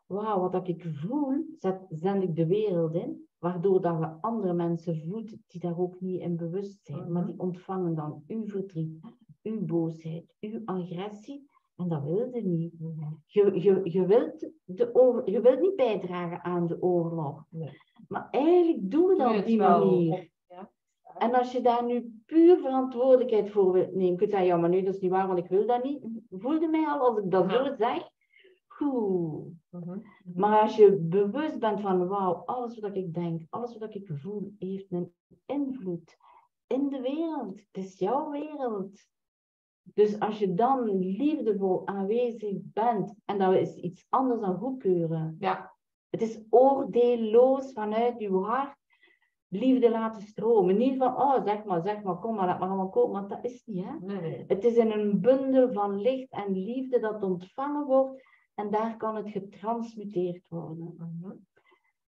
wauw, wat ik voel, zet, zend ik de wereld in. Waardoor dat we andere mensen voelt die daar ook niet in bewust zijn. Maar Mhm. die ontvangen dan uw verdriet, uw boosheid, uw agressie. En dat wil je niet. Mhm. Je, je, je, wilt de je wilt niet bijdragen aan de oorlog. Nee. Maar eigenlijk doen we dat op die manier. En als je daar nu puur verantwoordelijkheid voor wilt nemen, kun je zeggen, ja, maar nee, dat is niet waar, want ik wil dat niet. Voelde mij al als ik dat zo zeg? Goed. Mhm. Maar als je bewust bent van, wauw, alles wat ik denk, alles wat ik voel, heeft een invloed in de wereld. Het is jouw wereld. Dus als je dan liefdevol aanwezig bent, en dat is iets anders dan goedkeuren. Ja, Het is oordeelloos vanuit je hart liefde laten stromen. Niet van, oh, zeg maar, zeg maar, kom maar, laat maar allemaal komen. Want dat is niet, hè. nee. Het is in een bundel van licht en liefde dat ontvangen wordt. En daar kan het getransmuteerd worden. Mhm.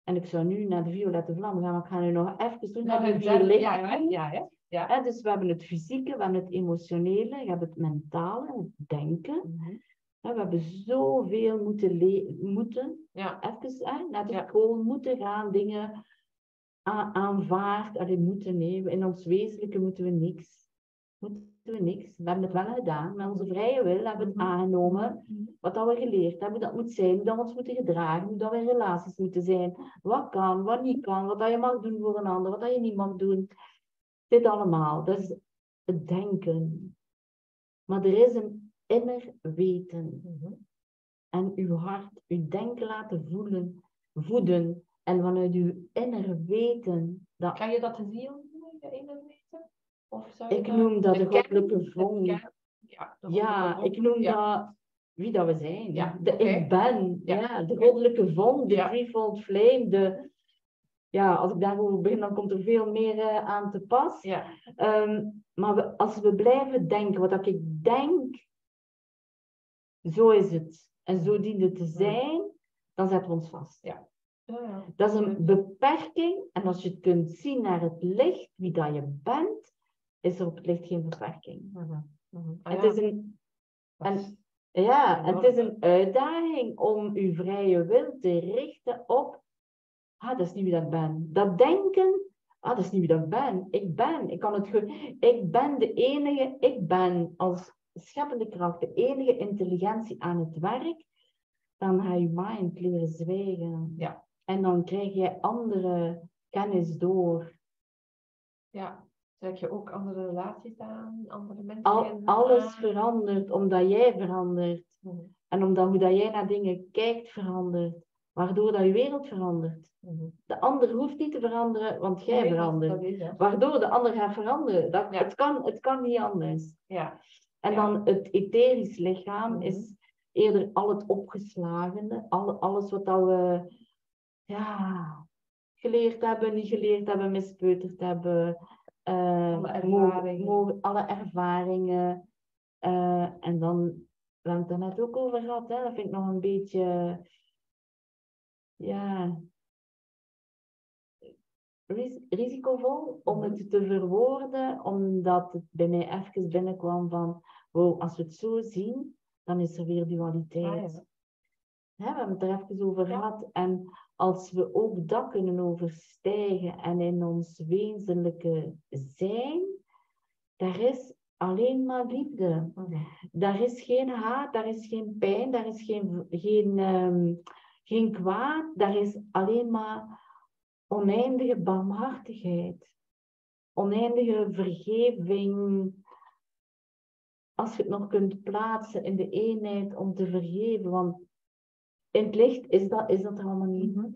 En ik zou nu naar de violette vlam gaan, maar ik ga nu nog even Nou, naar de het vier lichten. ja, ja, ja, dus we hebben het fysieke, we hebben het emotionele, we hebben het mentale, het denken. Mhm. We hebben zoveel moeten, moeten Ja, even hè, naar de school moeten gaan, dingen aanvaard. Alleen moeten, nee, in ons wezenlijke moeten we niks. Moeten we niks. We hebben het wel gedaan, met onze vrije wil hebben we het Mhm. aangenomen. Wat dat we geleerd hebben, dat moet zijn, hoe dat we ons moeten gedragen, hoe dat we in relaties moeten zijn. Wat kan, wat niet kan, wat dat je mag doen voor een ander, wat dat je niet mag doen. Dit allemaal, dat is het denken. Maar er is een inner weten. Mhm. En uw hart, uw denken laten voelen, voeden. En vanuit uw inner weten, dat, Kan je dat de ziel noemen, je inner weten? Of zou je ik noem dat de goddelijke kern- Ja, ik noem ja. dat wie dat we zijn. Ja, de ik ben. Ja. De goddelijke vonk, de threefold flame. De, ja, als ik daarover begin, dan komt er veel meer eh, aan te pas. Ja, Ehm, maar we, als we blijven denken, wat ik denk, zo is het. En zo dient het te zijn, dan zetten we ons vast. ja. Dat is een beperking. En als je kunt zien naar het licht, wie dat je bent, is er op het licht geen beperking. Mhm. Mhm. Ah, Het is een, ja, het is een uitdaging om uw vrije wil te richten op, ah, dat is niet wie dat ben. Dat denken, ah, dat is niet wie dat ben. Ik ben, ik kan het ik ben de enige, ik ben als scheppende kracht, de enige intelligentie aan het werk. Dan ga je mind leren zwijgen. Ja. En dan krijg je andere kennis door. ja. Trek je ook andere relaties aan, andere mensen Al, aan? alles verandert omdat jij verandert. Mhm. En omdat hoe dat jij naar dingen kijkt verandert. Waardoor dat je wereld verandert. Mhm. De ander hoeft niet te veranderen, want jij Nee, verandert. is. Waardoor de ander gaat veranderen. Dat, Ja. het, kan, het kan niet anders. Ja, En Ja. dan het etherisch lichaam Mhm. is eerder al het opgeslagene. Al, alles wat dat we ja, geleerd hebben, niet geleerd hebben, mispeuterd hebben. eh, Alle ervaringen. mogen- alle ervaringen. Eh, en dan, we hebben het er net ook over gehad, hè, dat vind ik nog een beetje, ja, ris- risicovol om Mhm. het te verwoorden, omdat het bij mij even binnenkwam van, wow, als we het zo zien, dan is er weer dualiteit. Ah, ja. Hè, we hebben het er even over Ja. gehad. En als we ook dat kunnen overstijgen en in ons wezenlijke zijn, daar is alleen maar liefde. Daar is geen haat, daar is geen pijn, daar is geen, geen, ehm, geen kwaad. Daar is alleen maar oneindige barmhartigheid. Oneindige vergeving. Als je het nog kunt plaatsen in de eenheid om te vergeven. Want in het licht is dat, is dat er allemaal niet. Mhm.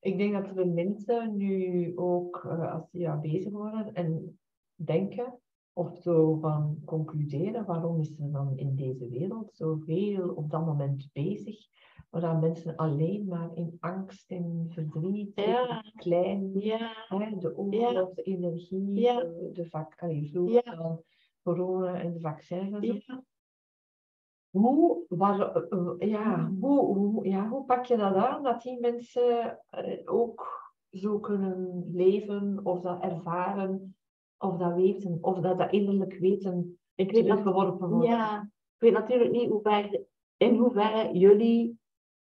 Ik denk dat de mensen nu ook, eh, als die ja, bezig worden en denken, of zo van concluderen, waarom is er dan in deze wereld zoveel op dat moment bezig, waar mensen alleen maar in angst en verdriet, Ja. klein, Ja, hè, de Ja. de, de vak, allee, vloed van corona en de vaccins en zo. Hoe, waar, eh, ja, Mm. hoe, hoe, ja, hoe pak je dat aan dat die mensen eh, ook zo kunnen leven of dat ervaren of dat weten of dat dat innerlijk weten Ik weet, teruggeworpen wordt? ja, ik weet natuurlijk niet hoe ver, in hoeverre jullie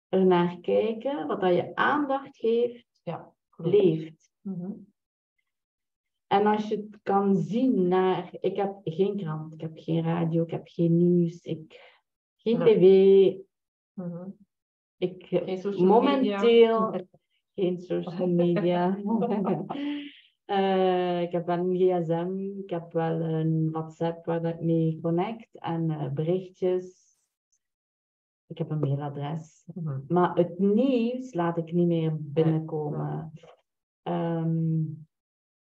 er naar kijken, wat dat je aandacht geeft, Ja, leeft. Mhm. En als je het kan zien naar, ik heb geen krant, ik heb geen radio, ik heb geen nieuws, ik, geen tv, Mhm. ik, Geen momenteel media. geen social media. Eh, ik heb wel een gsm, ik heb wel een WhatsApp waar ik mee connect en eh, berichtjes. Ik heb een mailadres. Mhm. Maar het nieuws laat ik niet meer binnenkomen. Ehm,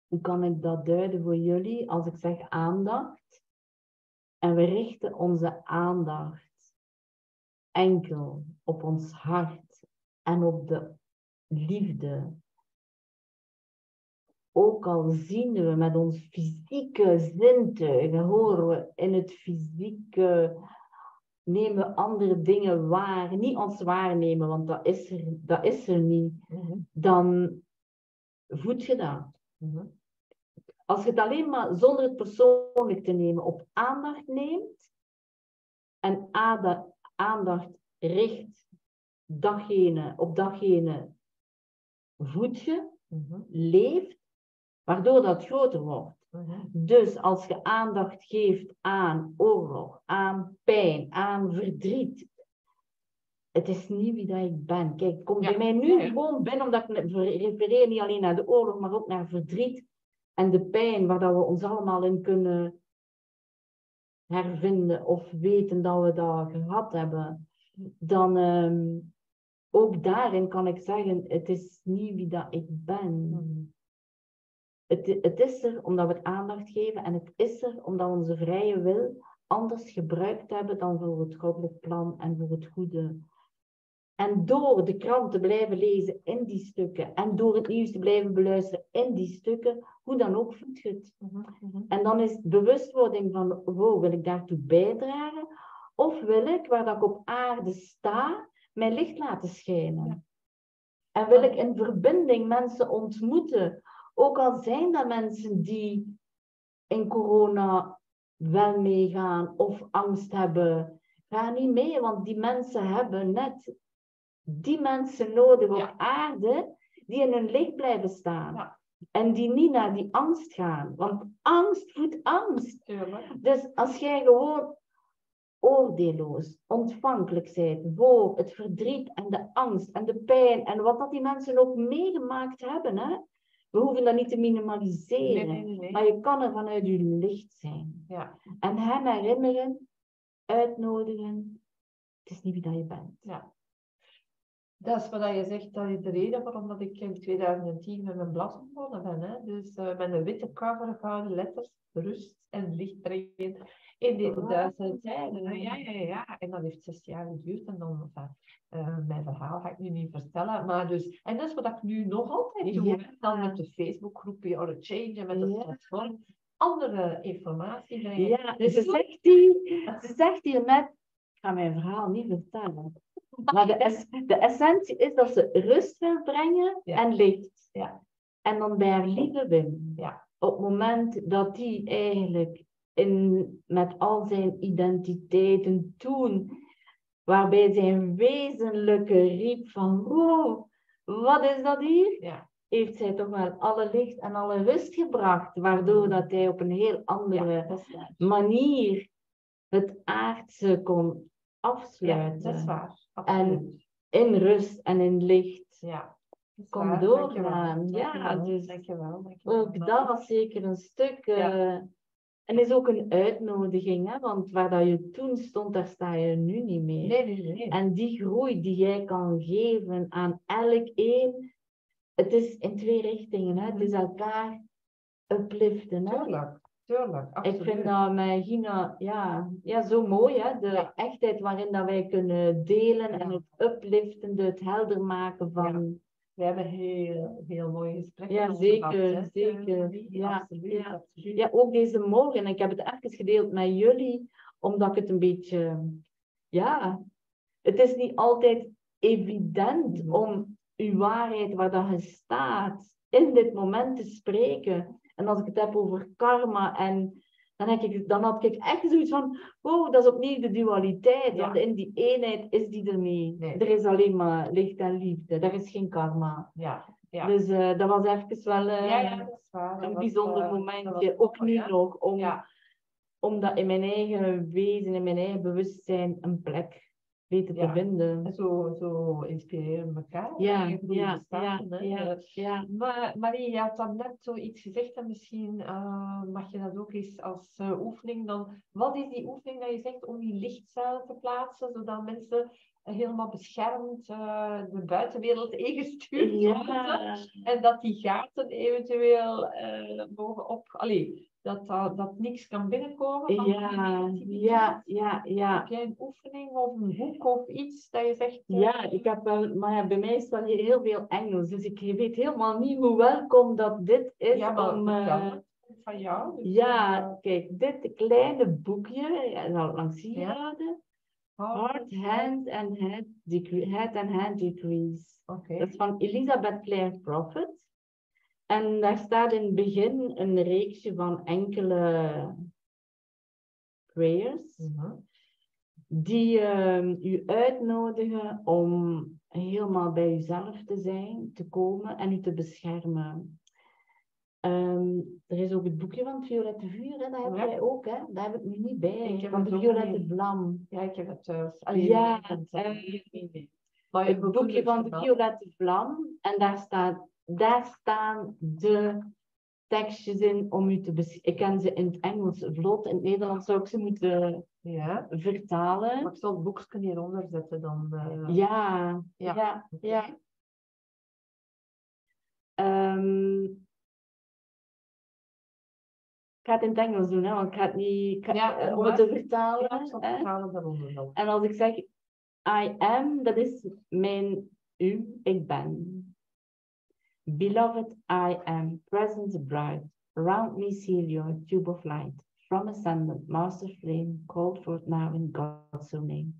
hoe kan ik dat duiden voor jullie als ik zeg aandacht? En we richten onze aandacht enkel op ons hart en op de liefde. Ook al zien we met ons fysieke zintuigen, horen we in het fysieke, nemen we andere dingen waar, niet ons waarnemen, want dat is er, dat is er niet, Mhm. dan voed je dat. Mhm. Als je het alleen maar zonder het persoonlijk te nemen op aandacht neemt en aandacht richt datgene, op datgene voed je, Mhm. leeft, waardoor dat groter wordt. Mhm. Dus als je aandacht geeft aan oorlog, aan pijn, aan verdriet. Het is niet wie dat ik ben. Kijk, komt Ja, bij mij nu gewoon binnen omdat ik refereer niet alleen naar de oorlog, maar ook naar verdriet en de pijn waar dat we ons allemaal in kunnen hervinden of weten dat we dat gehad hebben. Dan ehm, ook daarin kan ik zeggen, het is niet wie dat ik ben. Mhm. Het, het is er omdat we het aandacht geven en het is er omdat we onze vrije wil anders gebruikt hebben dan voor het goddelijk plan en voor het goede. En door de krant te blijven lezen in die stukken en door het nieuws te blijven beluisteren in die stukken, hoe dan ook voelt je het. Mhm. Mhm. En dan is bewustwording van, wow, wil ik daartoe bijdragen? Of wil ik, waar dat ik op aarde sta, mijn licht laten schijnen? En wil ik in verbinding mensen ontmoeten? Ook al zijn dat mensen die in corona wel meegaan of angst hebben. Ga niet mee, want die mensen hebben net die mensen nodig op aarde die in hun licht blijven staan. En die niet naar die angst gaan. Want angst voedt angst. Dus als jij gewoon oordeelloos, ontvankelijk bent voor het verdriet en de angst en de pijn en wat dat die mensen ook meegemaakt hebben, hè? we hoeven dat niet te minimaliseren, Nee, nee, nee, nee. maar je kan er vanuit je licht zijn. Ja. En hen herinneren, uitnodigen, het is niet wie dat je bent. Ja. Dat is wat je zegt, dat is de reden waarom dat ik in 2010 met mijn blad begonnen ben. Hè? Dus eh, met een witte cover, gouden letters, rust en licht brengen in deze Wow. duizend tijden. Ja, ja, ja. En dat heeft zes jaar geduurd. En dan, eh, mijn verhaal ga ik nu niet vertellen. Maar dus, en dat is wat ik nu nog altijd doe. Ja. Dan met de Facebookgroep Your Change en met het Ja. platform andere informatie brengen. Ja, Dus ze zegt, hier, ze zegt hier net, ik ga mijn verhaal niet vertellen. Maar de, es- de essentie is dat ze rust wil brengen Ja. en licht. Ja. En dan bij haar lieve Wim. Ja. Op het moment dat hij eigenlijk in, met al zijn identiteiten toen, waarbij zijn wezenlijke riep van wow, wat is dat hier? Ja. Heeft zij toch wel alle licht en alle rust gebracht, waardoor dat hij op een heel andere manier het aardse kon afsluiten. dat is waar. En in rust en in licht. Ja. Kom waar. Dankjewel. Ja, Dankjewel. dus Dankjewel. Dankjewel. Ook dat was zeker een stuk. eh. En is ook een uitnodiging, hè? want waar dat je toen stond, daar sta je nu niet meer. Nee, nee, nee. En die groei die jij kan geven aan elk een, het is in twee richtingen. Hè? Het is elkaar upliften. Hè? Tuurlijk. Tuurlijk. Absoluut. Ik vind dat met Gina ja, ja, zo mooi, hè? de Ja. echtheid waarin dat wij kunnen delen en het upliftende, het helder maken van We hebben heel, heel mooie gesprekken Ja, zeker, zeker. Ja, absoluut, ja. absoluut. Ja, ook deze morgen. Ik heb het even gedeeld met jullie, omdat ik het een beetje... Ja, het is niet altijd evident Mhm. om uw waarheid waar dat je staat in dit moment te spreken. En als ik het heb over karma en... Dan, heb ik, dan had ik echt zoiets van, wow, dat is opnieuw de dualiteit. Ja. Want in die eenheid is die er niet. Nee. Er is alleen maar licht en liefde. Er is geen karma. Ja, ja. Dus eh, dat was even wel eh, ja, waar. Een bijzonder eh, momentje. was Ook nu nog. Om, om dat in mijn eigen wezen, in mijn eigen bewustzijn een plek weten te Ja. vinden. en zo, zo inspireren we elkaar. Ja, ja, bestaan, ja, Eh, ja. Maar Marie, je had dan net zoiets gezegd en misschien eh, mag je dat ook eens als eh, oefening dan. Wat is die oefening dat je zegt om die lichtcellen te plaatsen, zodat mensen helemaal beschermd de buitenwereld ingestuurd worden? Ja, En dat die gaten eventueel eh, mogen op... Allee, dat, dat, dat niks kan binnenkomen van ja, ja, ja, ja. Heb jij een oefening of een boek of iets dat je zegt... eh, Ja, ik heb wel, maar ja, bij mij is het wel heel veel Engels, dus ik weet helemaal niet hoe welkom dat dit is ja, maar om... eh, het van jou. Dus, ja, eh, kijk, dit kleine boekje, ja, zal ik langs hier Ja. Heart, hand and head, head and hand decrease. Dat is van Elisabeth Clare Prophet. En daar staat in het begin een reeksje van enkele prayers Mhm. die ehm, u uitnodigen om helemaal bij uzelf te zijn, te komen en u te beschermen. Ehm, er is ook het boekje van het Violette Vuur, hè? dat heb Ja. jij ook, hè? daar heb ik nu niet bij. Ik heb van de Violette. Vlam. Ja, ik heb het thuis. Allee, Ja, ik heb het, eh, eh, maar het boekje van de. Violette Vlam. En daar, staat, daar staan de tekstjes in om u te beschermen. Ik ken ze in het Engels vlot, in het Nederlands zou ik ze moeten Ja. vertalen. Maar ik zal het boekje hieronder zetten dan. eh, Ja, Ja, ja, ja. Ehm, ik ga het in het Engels doen, hè, want ik ga het niet, ga- Ja, eh, om het te. Ja, het vertalen daaronder dan. En als ik zeg I am, dat is mijn u, ik ben. Beloved, I am, present bright. Round me seal your tube of light. From ascendant, master flame, called forth now in God's own name.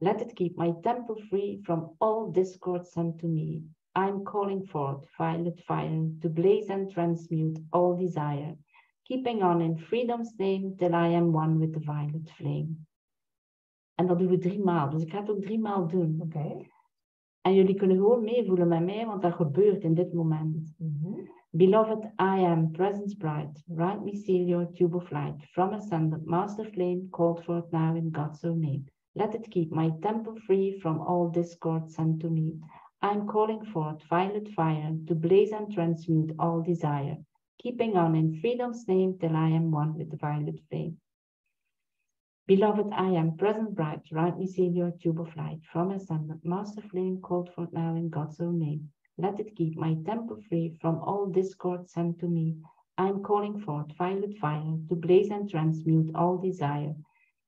Let it keep my temple free from all discord sent to me. I'm calling forth violet fire to blaze and transmute all desire. Keeping on in freedom's name till I am one with the violet flame. En dat doen we drie maal. Dus ik ga het ook drie maal doen. Oké. En jullie kunnen gewoon meevoelen met mij, want dat gebeurt in dit moment. Mhm. Beloved, I am presence bright. Seal your tube of light. From ascendant master flame, called forth now in God's own name. Let it keep my temple free from all discord sent to me. I'm calling forth violet fire to blaze and transmute all desire. Keeping on in freedom's name till I am one with the violet flame. Beloved, I am present bright, me seal your tube of light, from ascendant master flame called forth now in God's own name. Let it keep my temple free from all discord sent to me. I am calling forth violet fire to blaze and transmute all desire,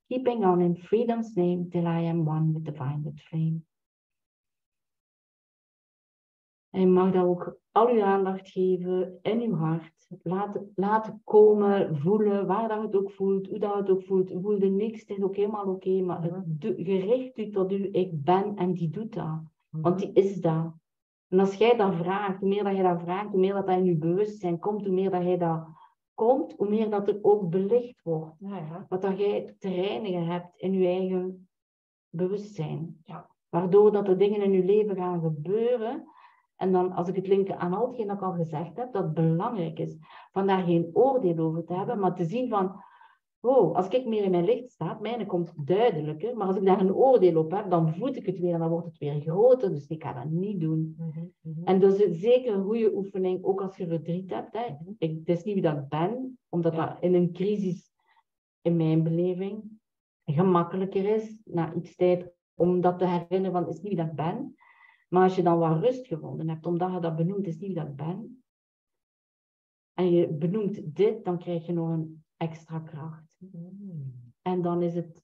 keeping on in freedom's name till I am one with the violet flame. En je mag dat ook al uw aandacht geven in uw hart. Laten, laten komen, voelen, waar dat het ook voelt, hoe dat het ook voelt. Voel er niks, het is ook helemaal oké, maar het gericht u tot u, ik ben, en die doet dat. Want die is dat. En als jij dat vraagt, hoe meer dat je dat vraagt, hoe meer dat, dat in je bewustzijn komt, hoe meer dat jij dat komt, hoe meer dat er ook belicht wordt. Ja, ja. Wat dat jij te reinigen hebt in je eigen bewustzijn. Ja. Waardoor dat er dingen in je leven gaan gebeuren. En dan, als ik het linken aan al hetgeen dat ik al gezegd heb, dat het belangrijk is. Van daar geen oordeel over te hebben, maar te zien van, wow, als ik meer in mijn licht sta, mijne komt duidelijker. Maar als ik daar een oordeel op heb, dan voed ik het weer en dan wordt het weer groter. Dus ik ga dat niet doen. Mhm, mhm. En dat is zeker een goede oefening, ook als je verdriet hebt. Hè. Ik, het is niet wie dat ik ben, omdat Ja. dat in een crisis, in mijn beleving, gemakkelijker is na iets tijd om dat te herinneren van, het is niet wie dat ik ben. Maar als je dan wat rust gevonden hebt, omdat je dat benoemt, het is niet wie dat ik ben. En je benoemt dit, dan krijg je nog een extra kracht. Mhm. En dan is het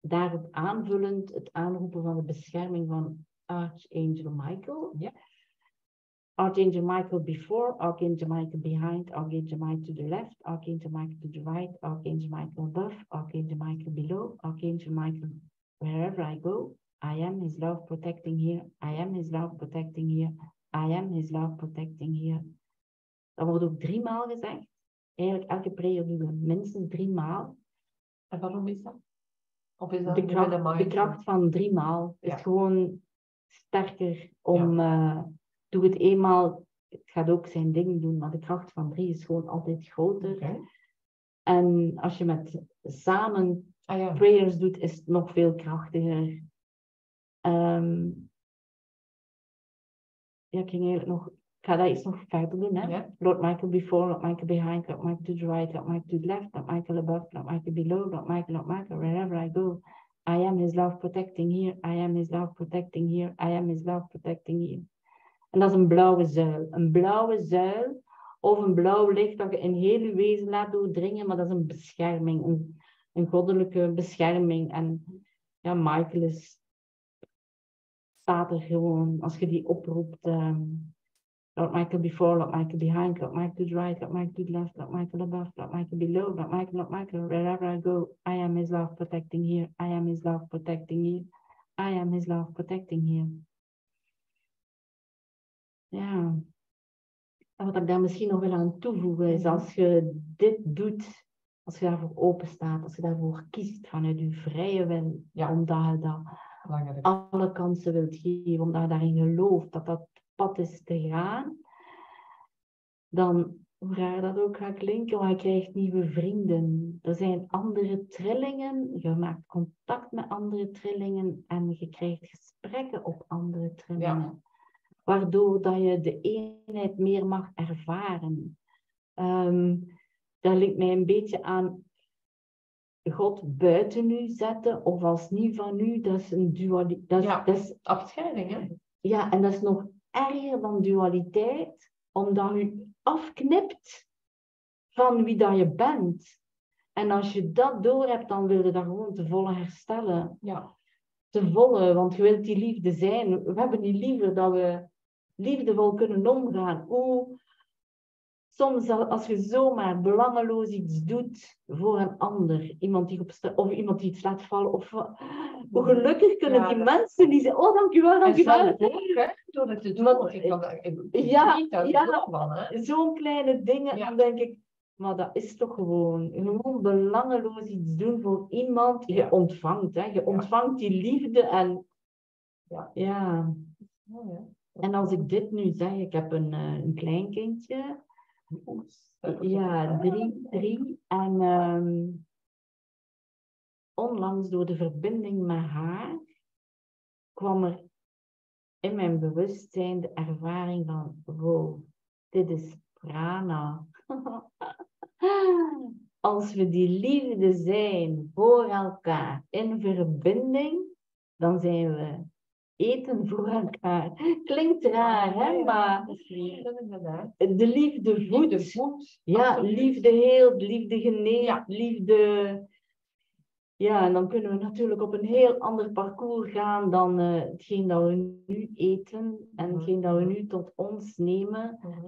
daarop aanvullend het aanroepen van de bescherming van Archangel Michael. Ja. Archangel Michael before, Archangel Michael behind, Archangel Michael to the left, Archangel Michael to the right, Archangel Michael above, Archangel Michael below, Archangel Michael wherever I go. I am his love protecting here. I am his love protecting here. I am his love protecting here. Dat wordt ook drie maal gezegd. Eigenlijk elke prayer doen we minstens drie maal. En waarom is dat? Of is dat De kracht, de van drie maal Ja. is gewoon sterker om... eh, doe het eenmaal, het gaat ook zijn ding doen, maar de kracht van drie is gewoon altijd groter. En als je met samen Ah ja. prayers doet, is het nog veel krachtiger. Ehm, ja, ik ging eigenlijk nog, ik ga dat iets nog verder doen. Hè? Lord Michael before, Lord Michael behind, Lord Michael to the right, Lord Michael to the left, Lord Michael above, Lord Michael below, Lord Michael, Lord Michael, wherever I go. I am his love protecting here, I am his love protecting here, I am his love protecting here. En dat is een blauwe zuil. Een blauwe zuil of een blauw licht dat je in heel je wezen laat doordringen, maar dat is een bescherming, een, een goddelijke bescherming. En ja, Michael is, staat er gewoon, als je die oproept, Lord Michael before, Lord Michael behind, Lord Michael to the right, Lord Michael to the left, Lord Michael above, Lord Michael below, Lord Michael, Lord Michael, wherever I go, I am his love protecting here, I am his love protecting here, I am his love protecting here. Ja. En wat ik daar misschien nog wil aan toevoegen is Mhm. als je dit doet, als je daarvoor open staat, als je daarvoor kiest vanuit je vrije wil, Ja. omdat je dat Belangrijk. alle kansen wilt geven, omdat je daarin gelooft dat dat pad is te gaan, dan, hoe raar dat ook gaat klinken, maar je krijgt nieuwe vrienden. Er zijn andere trillingen, je maakt contact met andere trillingen en je krijgt gesprekken op andere trillingen. Waardoor dat je de eenheid meer mag ervaren. Ehm dat lijkt mij een beetje aan God buiten u zetten of als niet van u. Dat is een dualiteit. Dat is, Ja. dat is Afscheiding, hè? ja, en dat is nog erger dan dualiteit, omdat u afknipt van wie dat je bent. En als je dat door hebt, dan wil je dat gewoon te volle herstellen. Ja. Te volle, want je wilt die liefde zijn. We hebben die liever dat we liefdevol kunnen omgaan. Hoe soms al- als je zomaar belangeloos iets doet voor een ander, iemand die op of iemand die iets laat vallen, of wat- hoe gelukkig kunnen Ja, die dat- mensen die zeggen, oh dankjewel, dankjewel. ook? Door het te doen. Want- ik kan daar, ik, ik Ja, ja. Zo'n kleine dingen, Ja. dan denk ik, maar dat is toch gewoon, gewoon belangeloos iets doen voor iemand. Je ontvangt, hè. Je ontvangt die liefde en Ja. ja. Ja. En als ik dit nu zeg, ik heb een, eh, een kleinkindje, ja, drie, drie. En ehm, onlangs door de verbinding met haar kwam er in mijn bewustzijn de ervaring van, wow, dit is prana. Als we die liefde zijn voor elkaar in verbinding, dan zijn we eten voor elkaar. Klinkt raar, hè? Maar de liefde voedt. Ja, liefde heelt, liefde geneest, Ja. liefde. Ja, en dan kunnen we natuurlijk op een heel ander parcours gaan dan eh, hetgeen dat we nu eten en Mhm. hetgeen dat we nu tot ons nemen. Mhm.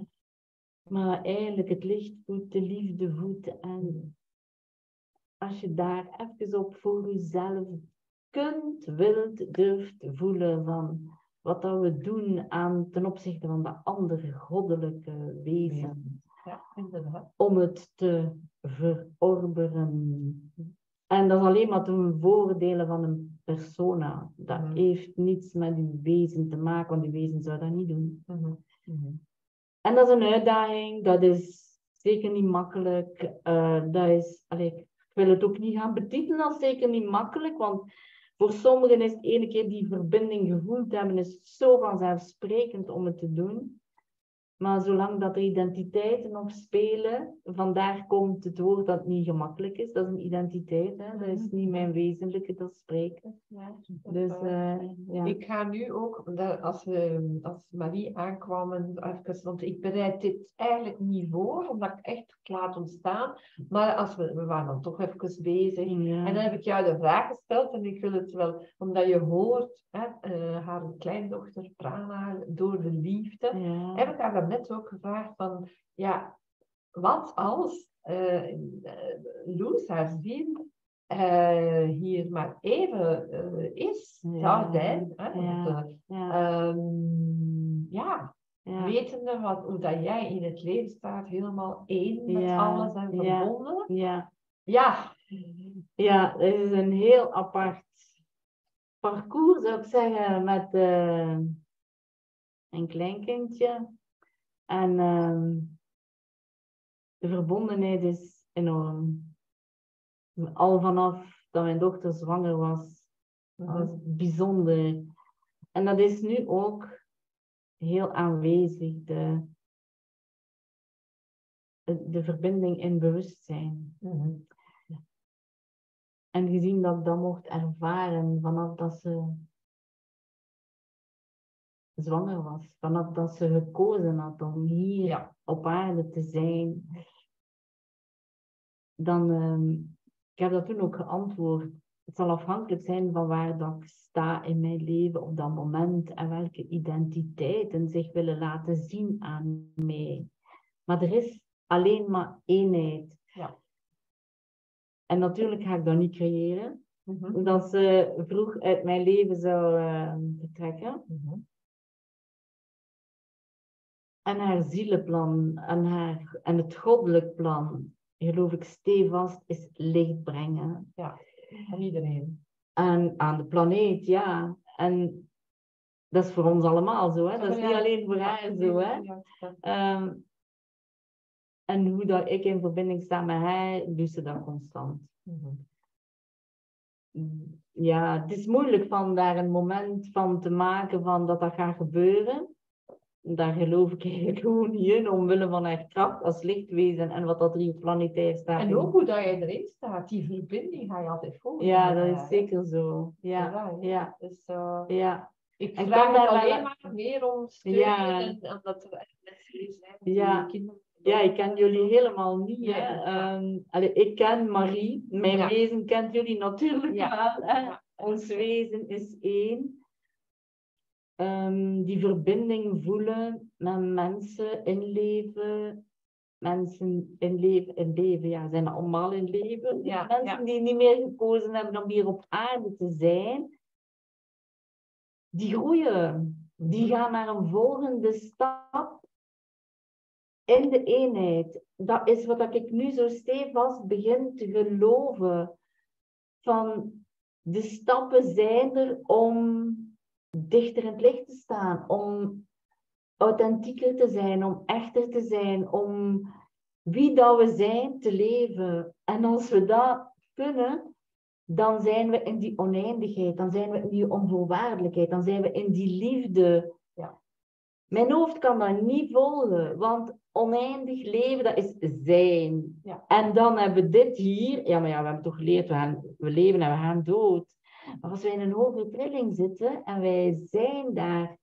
Maar eigenlijk het licht voedt, de liefde voedt. En als je daar even op voor jezelf kunt, wilt, durft voelen van wat dat we doen aan ten opzichte van de andere goddelijke wezen Ja, inderdaad. om het te verorberen. En dat is alleen maar ten voordele van een persona. Dat Mhm. heeft niets met uw wezen te maken, want uw wezen zou dat niet doen. Mhm. Mhm. En dat is een uitdaging, dat is zeker niet makkelijk. Eh, dat is, allee, ik wil het ook niet gaan betitelen als zeker niet makkelijk, want voor sommigen is het ene keer die verbinding gevoeld hebben, is zo vanzelfsprekend om het te doen. Maar zolang dat er identiteiten nog spelen, vandaar komt het woord dat niet gemakkelijk is. Dat is een identiteit, hè? dat is Mhm. niet mijn wezenlijke, dat is spreken. Ja, dat Dus eh, ja. Ik ga nu ook, dat als, we, als Marie aankwam, en even, want ik bereid dit eigenlijk niet voor, omdat ik echt het laat ontstaan. Maar als we, we waren dan toch even bezig. Ja. En dan heb ik jou de vraag gesteld en ik wil het wel, omdat je hoort hè, eh, haar kleindochter Prana door de liefde. Ja. Heb ik haar daarnet ook gevraagd van, ja, wat als eh, Loes, haar zin, eh, hier maar even eh, is, Ja. zou zijn. Hè? Ja. Want, eh, Ja. ehm, ja, Ja. wetende wat, hoe dat jij in het leven staat, helemaal één met alles en verbonden. Ja. Ja, Ja, het is een heel apart parcours, zou ik zeggen, met een kleinkindje. En ehm, de verbondenheid is enorm. Al vanaf dat mijn dochter zwanger was, dat is bijzonder. En dat is nu ook heel aanwezig, de, de, de verbinding in bewustzijn. Mhm. En gezien dat ik dat mocht ervaren vanaf dat ze zwanger was, vanaf dat ze gekozen had om hier Ja. op aarde te zijn, dan, ehm, ik heb dat toen ook geantwoord. Het zal afhankelijk zijn van waar dat ik sta in mijn leven op dat moment en welke identiteiten zich willen laten zien aan mij. Maar er is alleen maar eenheid. Ja. En natuurlijk ga ik dat niet creëren. Mhm. Dat ze vroeg uit mijn leven zou eh, vertrekken. Mhm. En haar zielenplan en, haar, en het goddelijk plan, geloof ik stevast, is licht brengen. Aan iedereen. En aan de planeet, ja. En dat is voor ons allemaal zo, hè. Dat is Ja, niet alleen voor ja, haar zo, hè. ja, ja. Ehm, en hoe dat ik in verbinding sta met haar, doet ze dat constant. Mhm. Ja, het is moeilijk van daar een moment van te maken van dat dat gaat gebeuren. Daar geloof ik eigenlijk gewoon niet in, omwille van haar kracht als lichtwezen en wat dat er planetair staat. En ook hoe dat jij erin staat, die verbinding ga je altijd voelen. Ja, dat haar, is zeker zo. Ja, Ja, ja, Dus eh, ja. ik En vraag het wel- alleen maar meer om steun Ja. en, en dat er echt mensen zijn Ja. kinderen Ja, ik ken jullie helemaal niet. Nee, Hè? ja. Ehm, allee, ik ken Marie, mijn Ja. wezen kent jullie natuurlijk wel. Hè? Ons wezen is één. Ehm, die verbinding voelen met mensen in leven. Mensen in leven, in leven, ja, zijn allemaal in leven. Ja, mensen ja. die niet meer gekozen hebben om hier op aarde te zijn. Die groeien. Die gaan naar een volgende stap in de eenheid. Dat is wat ik nu zo stevast begin te geloven. Van de stappen zijn er om dichter in het licht te staan, om authentieker te zijn, om echter te zijn, om wie dat we zijn te leven. En als we dat kunnen, dan zijn we in die oneindigheid, dan zijn we in die onvoorwaardelijkheid, dan zijn we in die liefde. Ja. Mijn hoofd kan dat niet volgen, want oneindig leven, dat is zijn. Ja. En dan hebben we dit hier, ja maar ja, we hebben toch geleerd, we, gaan, we leven en we gaan dood. Maar als wij in een hogere trilling zitten en wij zijn daar,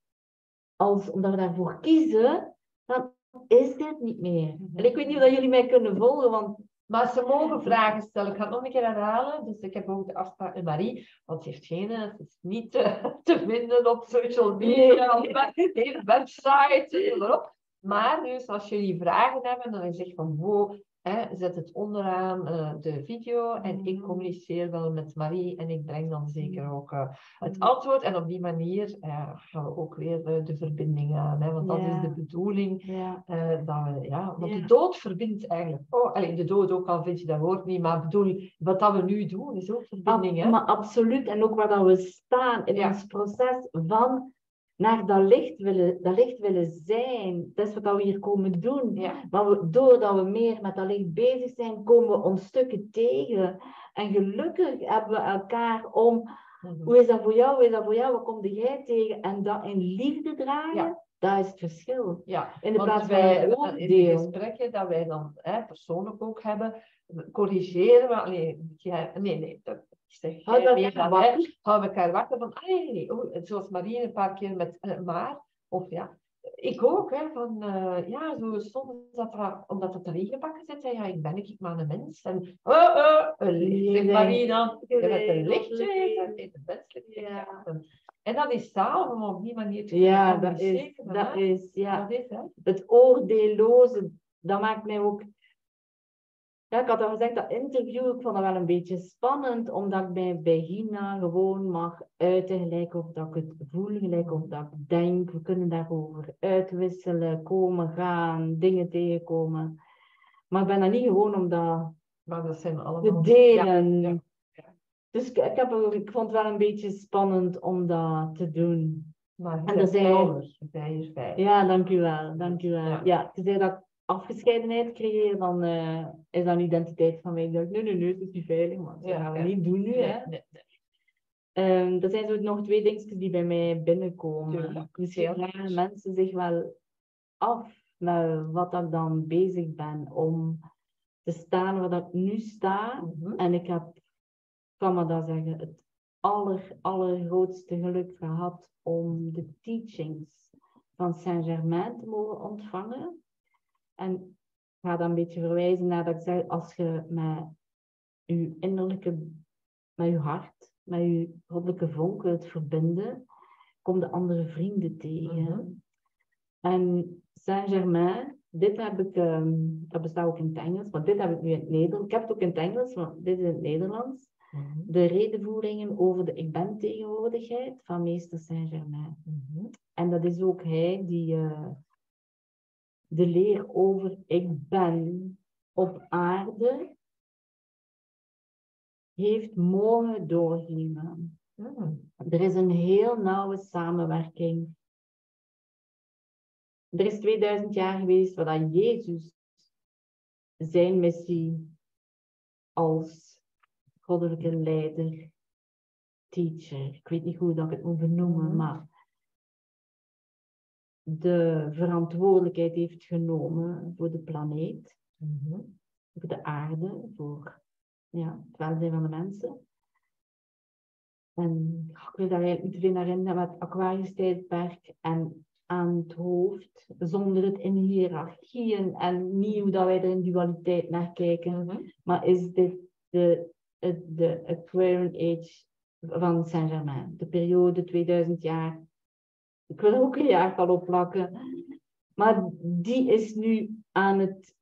als, omdat we daarvoor kiezen, dan is dit niet meer. Mhm. En ik weet niet of dat jullie mij kunnen volgen, want Maar ze mogen vragen stellen. Ik ga het nog een keer herhalen. Dus ik heb ook de afspraak met Marie. Want ze heeft geen... Het is niet te, te vinden op social media. Nee. Of geen website. Maar dus als jullie vragen hebben, dan zeg je van... Wow, hè, zet het onderaan eh, de video. En ik communiceer wel met Marie. En ik breng dan zeker ook eh, het antwoord. En op die manier eh, gaan we ook weer de verbinding aan. Hè, want dat is de bedoeling. dat we, ja, want de dood verbindt eigenlijk. Oh, allee, de dood ook al vind je dat woord niet, maar bedoel, wat dat we nu doen is ook verbinding. Ab- hè? maar absoluut. En ook waar dat we staan in Ja. ons proces van naar dat licht willen, dat licht willen zijn. Dat is wat we hier komen doen. Ja. Maar we, doordat we meer met dat licht bezig zijn, komen we ons stukken tegen. En gelukkig hebben we elkaar om Mhm. Hoe is dat voor jou? Hoe is dat voor jou? Wat kom jij tegen? En dat in liefde dragen, Ja. dat is het verschil. Ja, In de plaats van wij, een in die gesprekken dat wij dan hè, persoonlijk ook hebben, corrigeren we, allee, nee, nee, dat zeg dat wakker. houden we elkaar wakker van, ah, nee, nee, nee, oh, zoals Marie een paar keer met eh, maar, of ja, ik ook, hè, van, eh, ja, zo soms dat er, omdat het erin gebakken zit, zei, ja, ik ben ik maar een mens, en, oh, oh, een licht. Marie dan, je een lichtje, menselijk Ja. En dat is taal om op die manier te Ja, dat is, dat is, ja. Dat is, hè. Het oordeelloze, dat maakt mij ook... Ja, ik had al gezegd, dat interview, ik vond dat wel een beetje spannend, omdat ik mij bij Gina gewoon mag uiten, gelijk of dat ik het voel, gelijk of dat ik denk. We kunnen daarover uitwisselen, komen, gaan, dingen tegenkomen. Maar ik ben dat niet gewoon om dat Maar dat zijn te allemaal... delen. ja, ja. Dus ik, ik, heb, ik vond het wel een beetje spannend om dat te doen. Maar En bent zijn hier veilig. Ja, dank u wel. Dank u wel. Ja. Ja, dat afgescheidenheid creëer, dan eh, is dat een identiteit van mij. Ik denk, nee, nee, nee, het is niet veilig, man. Dat Ja, gaan we ja. niet doen nu, hè. Nee, nee, nee. Ehm, er zijn zo nog twee dingetjes die bij mij binnenkomen. Misschien Heel vragen mensen zich wel af met wat ik dan bezig ben om te staan waar dat ik nu sta. Mhm. En ik heb, kan maar dat zeggen, het aller, allergrootste geluk gehad om de teachings van Saint-Germain te mogen ontvangen. En ik ga dan een beetje verwijzen naar dat ik zeg, als je met je innerlijke, met je hart, met je goddelijke vonk wilt verbinden, kom de andere vrienden tegen. Mhm. En Saint-Germain, dit heb ik, ehm, dat bestaat ook in het Engels, maar dit heb ik nu in het Nederlands. Ik heb het ook in het Engels, maar dit is in het Nederlands. Mhm. De redenvoeringen over de ik ben tegenwoordigheid van meester Saint-Germain. Mhm. En dat is ook hij die eh, de leer over ik ben op aarde heeft mogen doorgeven. Mhm. Er is een heel nauwe samenwerking. Er is 2000 jaar geweest waar Jezus zijn missie als goddelijke leider, teacher, ik weet niet hoe dat ik het moet benoemen, Mhm. maar de verantwoordelijkheid heeft genomen voor de planeet, Mhm. voor de aarde, voor ja, het welzijn van de mensen. En ik wil daar eigenlijk veel naar in, met het Aquarius-tijdperk en aan het hoofd, zonder het in hiërarchieën en niet hoe dat wij er in dualiteit naar kijken. Mhm. Maar is dit de, het- de Aquarian Age van Saint-Germain, de periode 2000 jaar. Ik wil ook een jaartal op plakken. Maar die is nu aan het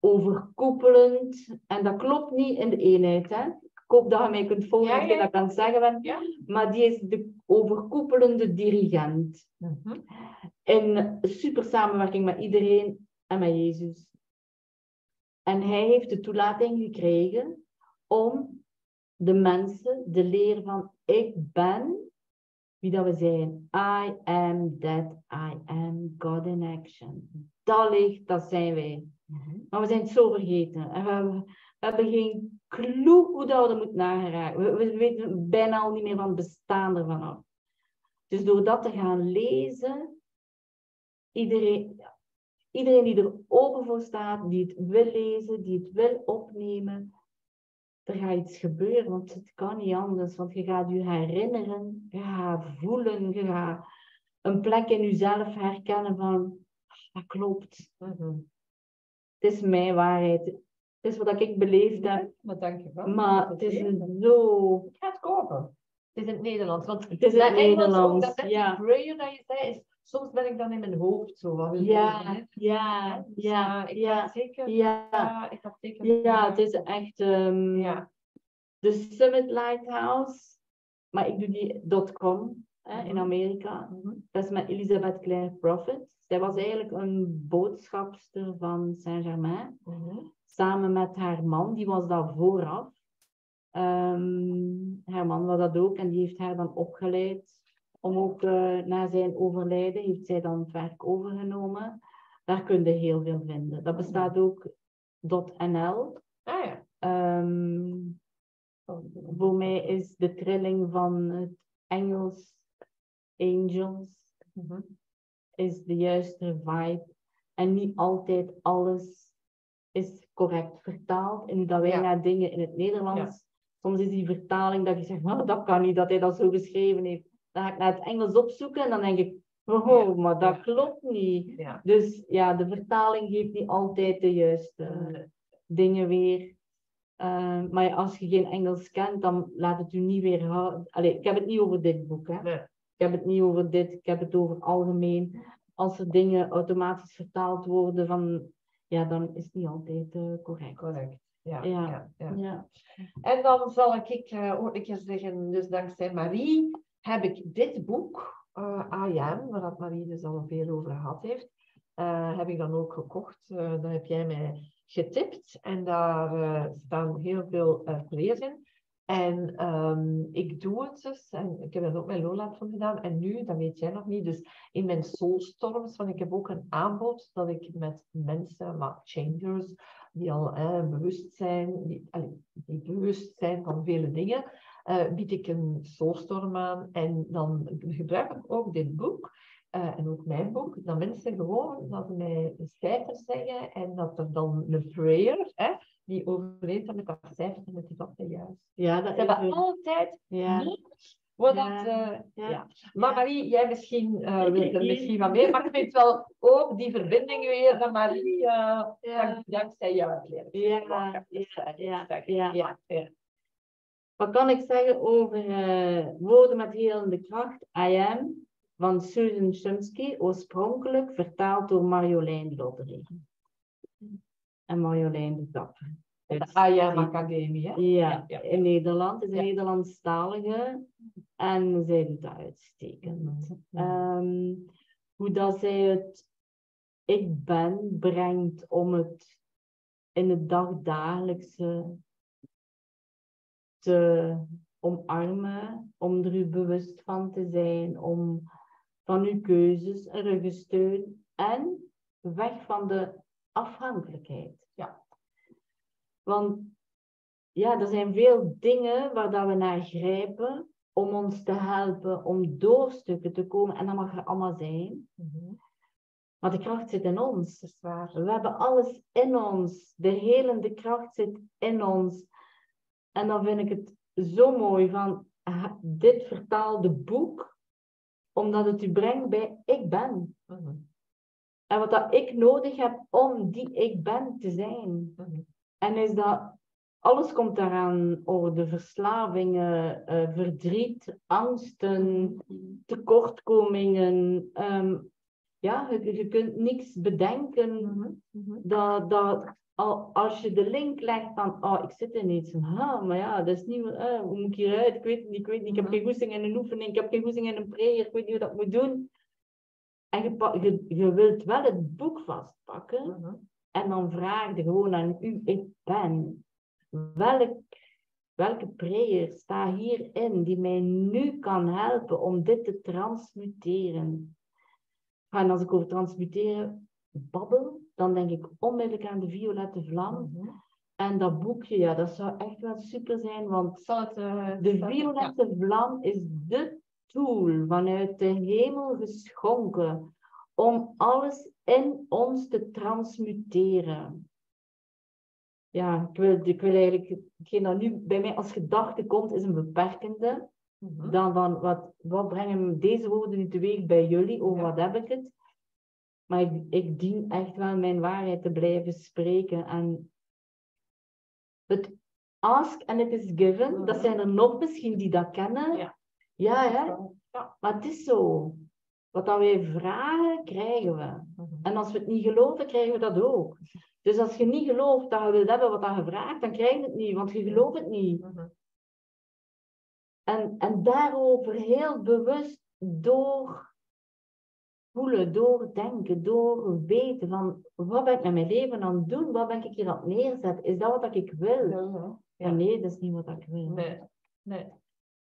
overkoepelend. En dat klopt niet in de eenheid. Hè? Ik hoop dat je mij kunt volgen Ja, ja. dat kan zeggen. Ben. Ja. Maar die is de overkoepelende dirigent. Mhm. In super samenwerking met iedereen en met Jezus. En hij heeft de toelating gekregen om de mensen de leer van ik ben, wie dat we zijn. I am that I am God in action. Dat ligt, dat zijn wij. Mhm. Maar we zijn het zo vergeten. En we, we hebben geen clue hoe dat we er moeten nageraken. We, we weten bijna al niet meer van het bestaan ervan af. Dus door dat te gaan lezen, iedereen, iedereen die er open voor staat, die het wil lezen, die het wil opnemen, er gaat iets gebeuren, want het kan niet anders. Want je gaat je herinneren, je gaat voelen, je gaat een plek in jezelf herkennen van, "Ah, dat klopt. Mhm. Het is mijn waarheid. Het is wat ik beleefd heb. Maar dankjewel. Maar Dat het is een zo... Ik ga het kopen. Het is in het Nederlands. Want Het is in het ook, dat ja. prayer dat je zei, is, soms ben ik dan in mijn hoofd zo. Wat wil Ja, zeggen, hè? ja, Dus, ja, eh, ik ja, Ga zeker, ja. ja, ik zeker. Ja, het is echt ehm, Ja. de Summit Lighthouse. Maar ik doe die .com hè, in Mhm. Amerika. Mhm. Dat is met Elisabeth Clare Prophet. Zij was eigenlijk een boodschapster van Saint-Germain. Mhm. samen met haar man, die was dat vooraf. Ehm, haar man was dat ook en die heeft haar dan opgeleid om ook eh, na zijn overlijden, heeft zij dan het werk overgenomen. Daar kun je heel veel vinden. Dat bestaat ook .nl. Ah ja. Ehm, Voor mij is de trilling van het Engels angels Mhm. is de juiste vibe. En niet altijd alles is correct vertaald. En nu dat wij Ja. naar dingen in het Nederlands, soms is die vertaling dat je zegt, "Oh, dat kan niet, dat hij dat zo geschreven heeft. Dan ga ik naar het Engels opzoeken en dan denk ik, oh, maar dat klopt niet. Ja. Dus ja, de vertaling geeft niet altijd de juiste dingen weer. Eh, maar als je geen Engels kent, dan laat het u niet weer houden. Allee, ik heb het niet over dit boek. Hè. nee. Ik heb het niet over dit, ik heb het over algemeen. Als er dingen automatisch vertaald worden, van, ja, dan is het niet altijd eh, correct. Correct. Ja, Ja. ja. En dan zal ik eh, ook een keer zeggen, dus dankzij Marie heb ik dit boek, Am, waar dat Marie dus al veel over gehad heeft, eh, heb ik dan ook gekocht. Eh dat heb jij mij getipt en daar staan heel veel uh, in. En ehm, ik doe het dus, en ik heb dat ook met Lola van gedaan, en nu, dat weet jij nog niet, dus in mijn soulstorms, want ik heb ook een aanbod dat ik met mensen, maar changers, die al bewust zijn, die, die bewust zijn van vele dingen, eh, bied ik een soulstorm aan. En dan gebruik ik ook dit boek, eh, en ook mijn boek, dat mensen gewoon, dat ze mij cijfers zeggen, en dat er dan een prayer, hè, die overeenstemt met dat cijfer en met die vaste juist. ja, dat Ze is hebben een- altijd ja. niet wat Ja, dat... eh, ja. ja. Maar Marie, jij misschien eh wilt er misschien van mee, maar ik vind wel ook die verbinding weer van Marie, eh, dankzij jou uitleren. Ja, Ja, ja, ja, zeggen. ja. ja, ja. Wat kan ik zeggen over eh, woorden met helende kracht? I am van Susan Chomsky, oorspronkelijk vertaald door Marjolein Loddery. En Marjolein de Dapper. De IAM Academie, hè? Ja, Ja, ja, in Nederland. Het is een Ja. Nederlandstalige en zij doet dat uitstekend. Ehm, hoe dat zij het ik ben brengt om het in het dagdagelijkse te omarmen, om er u bewust van te zijn, om van uw keuzes een ruggensteun en weg van de afhankelijkheid. Ja. Want ja, er zijn veel dingen waar dat we naar grijpen om ons te helpen om door stukken te komen. En dat mag er allemaal zijn. Mhm. Maar de kracht zit in ons. Dat is waar. We hebben alles in ons. De helende kracht zit in ons. En dan vind ik het zo mooi van ah, dit vertaalde boek, omdat het u brengt bij ik ben. Mhm. En wat dat ik nodig heb om die ik ben te zijn. Mhm. En is dat alles komt daaraan orde. Verslavingen, eh, verdriet, angsten, tekortkomingen. ehm, ja, je, je kunt niks bedenken. Mhm. dat, dat al, als je de link legt van, oh, ik zit in iets, ah, maar ja, dat is niet, eh, hoe moet ik hieruit? Ik weet het niet, ik weet niet, ik heb geen goesting in een oefening, ik heb geen goesting in een prayer, ik weet niet hoe dat moet doen. En je, je wilt wel het boek vastpakken Mhm. en dan vraag je gewoon aan u, ik ben, welk, welke prayer staat hierin die mij nu kan helpen om dit te transmuteren? En als ik over transmuteren babbel, dan denk ik onmiddellijk aan de violette vlam. Mhm. En dat boekje, ja, dat zou echt wel super zijn, want Zal het... eh, de violette vlam is de tool vanuit de hemel geschonken om alles in ons te transmuteren. Ja, ik wil, ik wil eigenlijk, hetgeen dat nu bij mij als gedachte komt, is een beperkende. Mhm. Dan van, wat, wat brengen deze woorden nu teweeg bij jullie? Over Ja. wat heb ik het? Maar ik, ik dien echt wel mijn waarheid te blijven spreken. En het ask and it is given, dat Mhm. zijn er nog misschien die dat kennen. Ja. ja hè? Ja. Maar het is zo. Wat dat wij vragen, krijgen we. Mhm. En als we het niet geloven, krijgen we dat ook. Dus als je niet gelooft dat je wilt hebben wat je vraagt, dan krijg je het niet, want je gelooft het niet. Mhm. En, en daarover heel bewust door voelen, door denken, door weten van wat ben ik met mijn leven aan het doen, wat ben ik hier aan het neerzetten, is dat wat ik wil? Ja. Ja, nee, dat is niet wat ik wil. Nee, nee.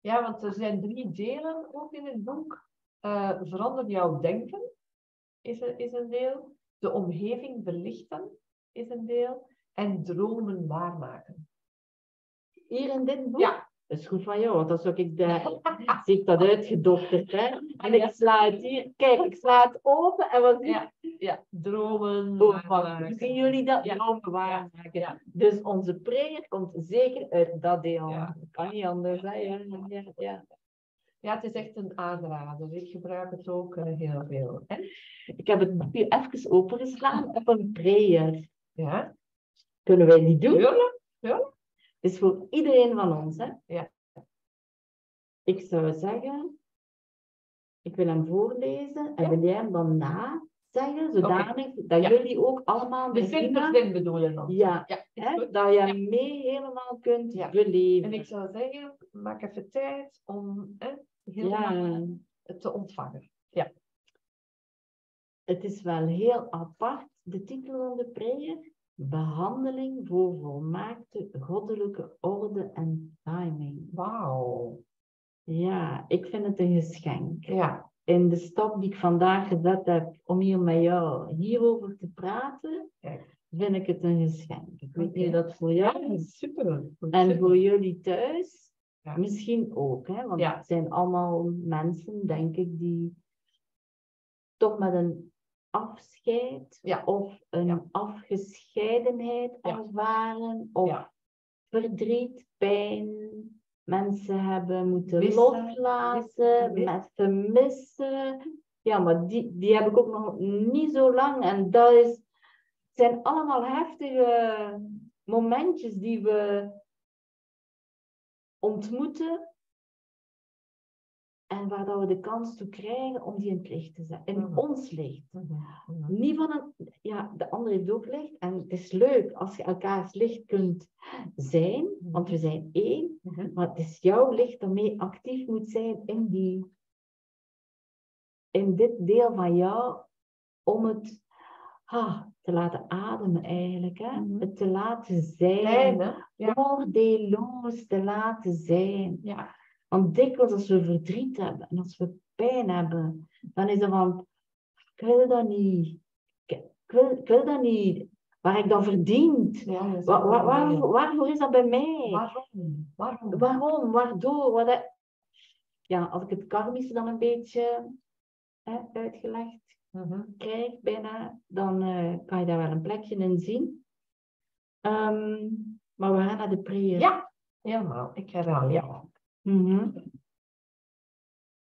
Ja, want er zijn drie delen ook in het boek. Eh, verander jouw denken is een, is een deel. De omgeving verlichten is een deel. En dromen waarmaken. hier in dit boek? Ja. Dat is goed van jou, want dan zou ik de, zie ik dat uitgedokterd. Hè? En ik sla het hier, kijk, ik sla het open en wat zie Ja. Ja, dromen. Oh, wat waarmaken. zien jullie dat? Ja. Dromen waarmaken. Ja. Dus onze prayer komt zeker uit dat deel. Ja. Dat kan niet anders. Hè? Ja, ja, ja. Ja, het is echt een aanrader. Ik gebruik het ook eh, heel veel. Hè? Ik heb het boekje even opengeslaan op een prayer. Ja, Kunnen wij die doen? tuurlijk. Het is voor iedereen van ons. Hè? Ja. Ik zou zeggen, ik wil hem voorlezen en Ja. wil jij hem dan na zeggen, zodanig dat Ja. jullie ook allemaal De zin bedoelen dan. Ja, Ja, hè, dat je Ja. mee helemaal kunt Ja. beleven. En ik zou zeggen, maak even tijd om hè, ja, helemaal het te ontvangen. Ja. het is wel heel apart. De titel van de prayer, behandeling voor volmaakte goddelijke orde en timing. Wauw. Ja, ik vind het een geschenk. Ja, in de stap die ik vandaag gezet heb om hier met jou hierover te praten, Kijk. vind ik het een geschenk. Ik weet niet of dat voor jou ja is. super. En super. voor jullie thuis Ja. misschien ook. Hè? Want Ja. het zijn allemaal mensen, denk ik, die toch met een afscheid Ja. of een Ja. afgescheidenheid Ja. ervaren. Of Ja. verdriet, pijn. Mensen hebben moeten Missen, loslaten, missen, met vermissen. Ja, maar die, die heb ik ook nog niet zo lang. En dat is, zijn allemaal heftige momentjes die we ontmoeten. En waar dat we de kans toe krijgen om die in het licht te zetten. In Mhm. ons licht. Mhm, mhm. Niet van een, ja, de ander heeft ook licht. En het is leuk als je elkaars licht kunt zijn, want we zijn één. Maar het is jouw licht dat mee actief moet zijn in, die, in dit deel van jou, om het ah, te laten ademen eigenlijk. Hè? Het te laten zijn, oordeelloos te laten zijn. Ja. Want dikwijls als we verdriet hebben en als we pijn hebben, dan is het van, ik wil dat niet. Ik, wil, ik wil dat niet. Waar ik dan verdient. Ja, dat waar- waarvoor is dat bij mij? Waarom? Waarom? Waarom? Waardoor? Wat dat- Ja, als ik het karmische dan een beetje hè, uitgelegd Mhm. krijg, bijna, dan eh, kan je daar wel een plekje in zien. Ehm, maar we gaan naar de prayer. Ja, helemaal. Ik herhaal ja. Mhm.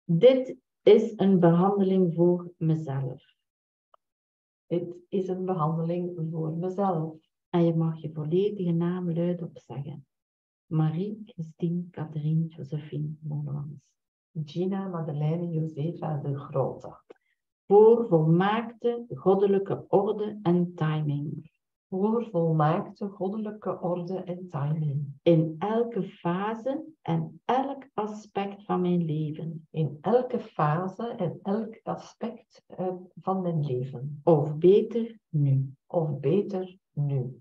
Dit is een behandeling voor mezelf. Dit is een behandeling voor mezelf. En je mag je volledige naam luidop zeggen. Marie-Christine Catherine Josephine Molemans. Gina Madeleine Josefa de Grote. Voor volmaakte goddelijke orde en timing. Voor volmaakte goddelijke orde en timing. In elke fase en elk aspect van mijn leven. In elke fase en elk aspect eh, van mijn leven. Of beter nu. Of beter nu.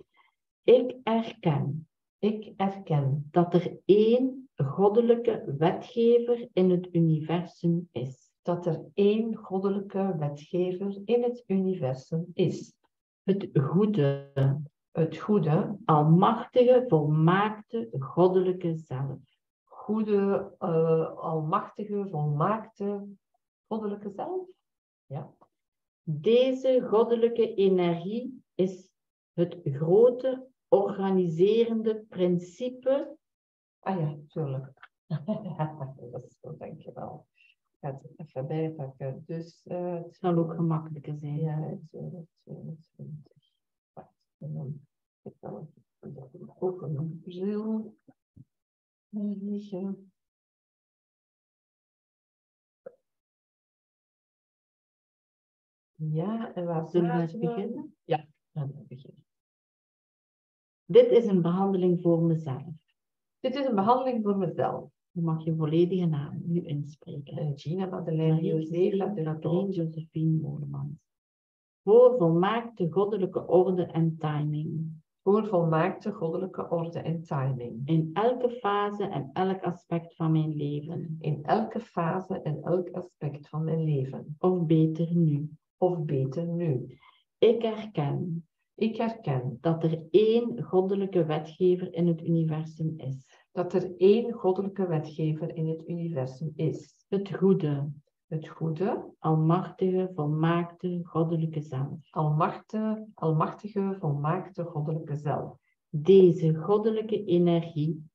Ik erken Ik erken dat er één goddelijke wetgever in het universum is. dat er één goddelijke wetgever in het universum is. Het goede, Het goede, almachtige, volmaakte, goddelijke zelf. goede, eh, almachtige, volmaakte, goddelijke zelf. Ja. Deze goddelijke energie is het grote organiserende principe. Ah ja, tuurlijk. dat is zo, dankjewel. Ik ga het even bijpakken. Dus, eh Het zal ook gemakkelijker zijn. Ja, 22. Wacht, en dan heb ik ook een bril liggen. Ja, en waar Zullen we beginnen? Ja, laten we beginnen. Dit is een behandeling voor mezelf. Dit is een behandeling voor mezelf. Je mag je volledige naam nu inspreken. Eh, Gina Madeleine Josefa de Catherine Groot. Josephine Molemans. Voor volmaakte goddelijke orde en timing. Voor volmaakte goddelijke orde en timing. In elke fase en elk aspect van mijn leven. In elke fase en elk aspect van mijn leven. Of beter nu. Of beter nu. Ik erken Ik herken dat er één goddelijke wetgever in het universum is. Dat er één goddelijke wetgever in het universum is. Het goede, Het goede, almachtige, volmaakte, goddelijke zelf. almachtige, almachtige, volmaakte goddelijke zelf. Deze goddelijke energie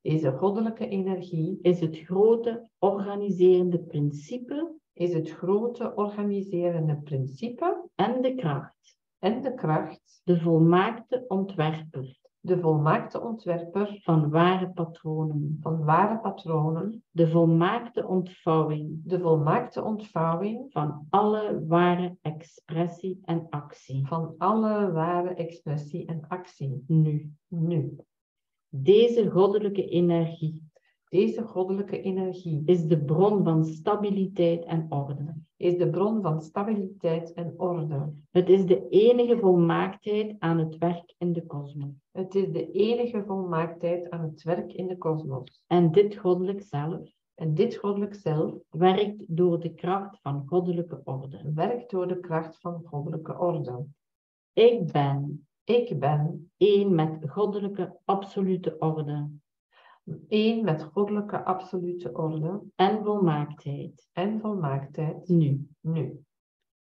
Deze goddelijke energie is het grote organiserende principe is het grote organiserende principe en de kracht, en de kracht, de volmaakte ontwerper de volmaakte ontwerper van ware patronen, van ware patronen, de volmaakte ontvouwing. De volmaakte ontvouwing. Van alle ware expressie en actie. van alle ware expressie en actie. Nu, Nu, deze goddelijke energie. Deze goddelijke energie. Is de bron van stabiliteit en orde. Is de bron van stabiliteit en orde. Het is de enige volmaaktheid aan het werk in de kosmos. Het is de enige volmaaktheid aan het werk in de kosmos. En dit goddelijk zelf En dit goddelijk zelf werkt door de kracht van goddelijke orde. werkt door de kracht van goddelijke orde. Ik ben Ik ben één met goddelijke absolute orde één met goddelijke absolute orde en volmaaktheid. en volmaaktheid. Nu, Nu,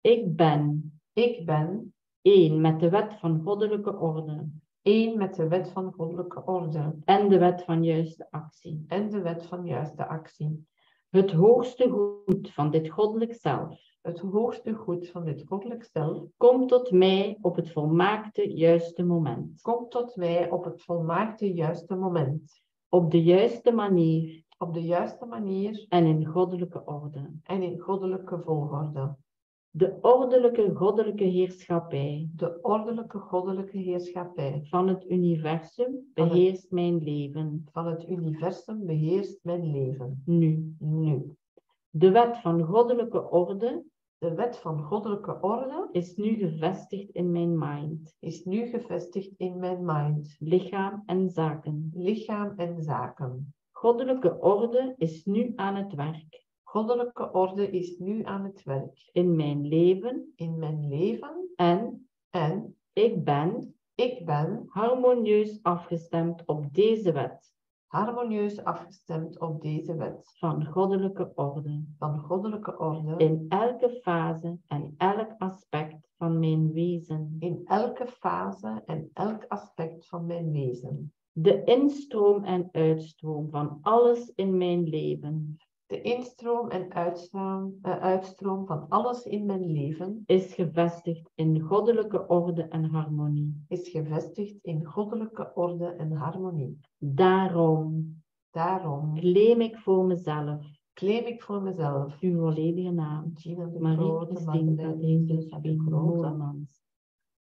ik ben ik ben één met de wet van goddelijke orde één met de wet van goddelijke orde en de wet van juiste actie. en de wet van juiste actie. Het hoogste goed van dit goddelijk zelf Het hoogste goed van dit goddelijk zelf komt tot mij op het volmaakte juiste moment. komt tot mij op het volmaakte juiste moment, Op de juiste manier op de juiste manier en in goddelijke orde. en in goddelijke volgorde. De ordelijke goddelijke heerschappij De ordelijke goddelijke heerschappij van het universum beheerst mijn leven van het universum beheerst mijn leven. nu. Nu, De wet van goddelijke orde de wet van goddelijke orde is nu gevestigd in mijn mind, is nu gevestigd in mijn mind, lichaam en zaken. lichaam en zaken. Goddelijke orde is nu aan het werk. Goddelijke orde is nu aan het werk. In mijn leven in mijn leven. en en ik ben ik ben harmonieus afgestemd op deze wet harmonieus afgestemd op deze wet van goddelijke orde van goddelijke orde in elke fase en elk aspect van mijn wezen. in elke fase en elk aspect van mijn wezen. De instroom en uitstroom van alles in mijn leven De instroom en uitstroom, eh, uitstroom van alles in mijn leven is gevestigd in goddelijke orde en harmonie. is gevestigd in goddelijke orde en harmonie. Daarom Daarom claim ik voor mezelf claim ik voor mezelf uw volledige naam, Gina de Marie Christine Grote, Molemans.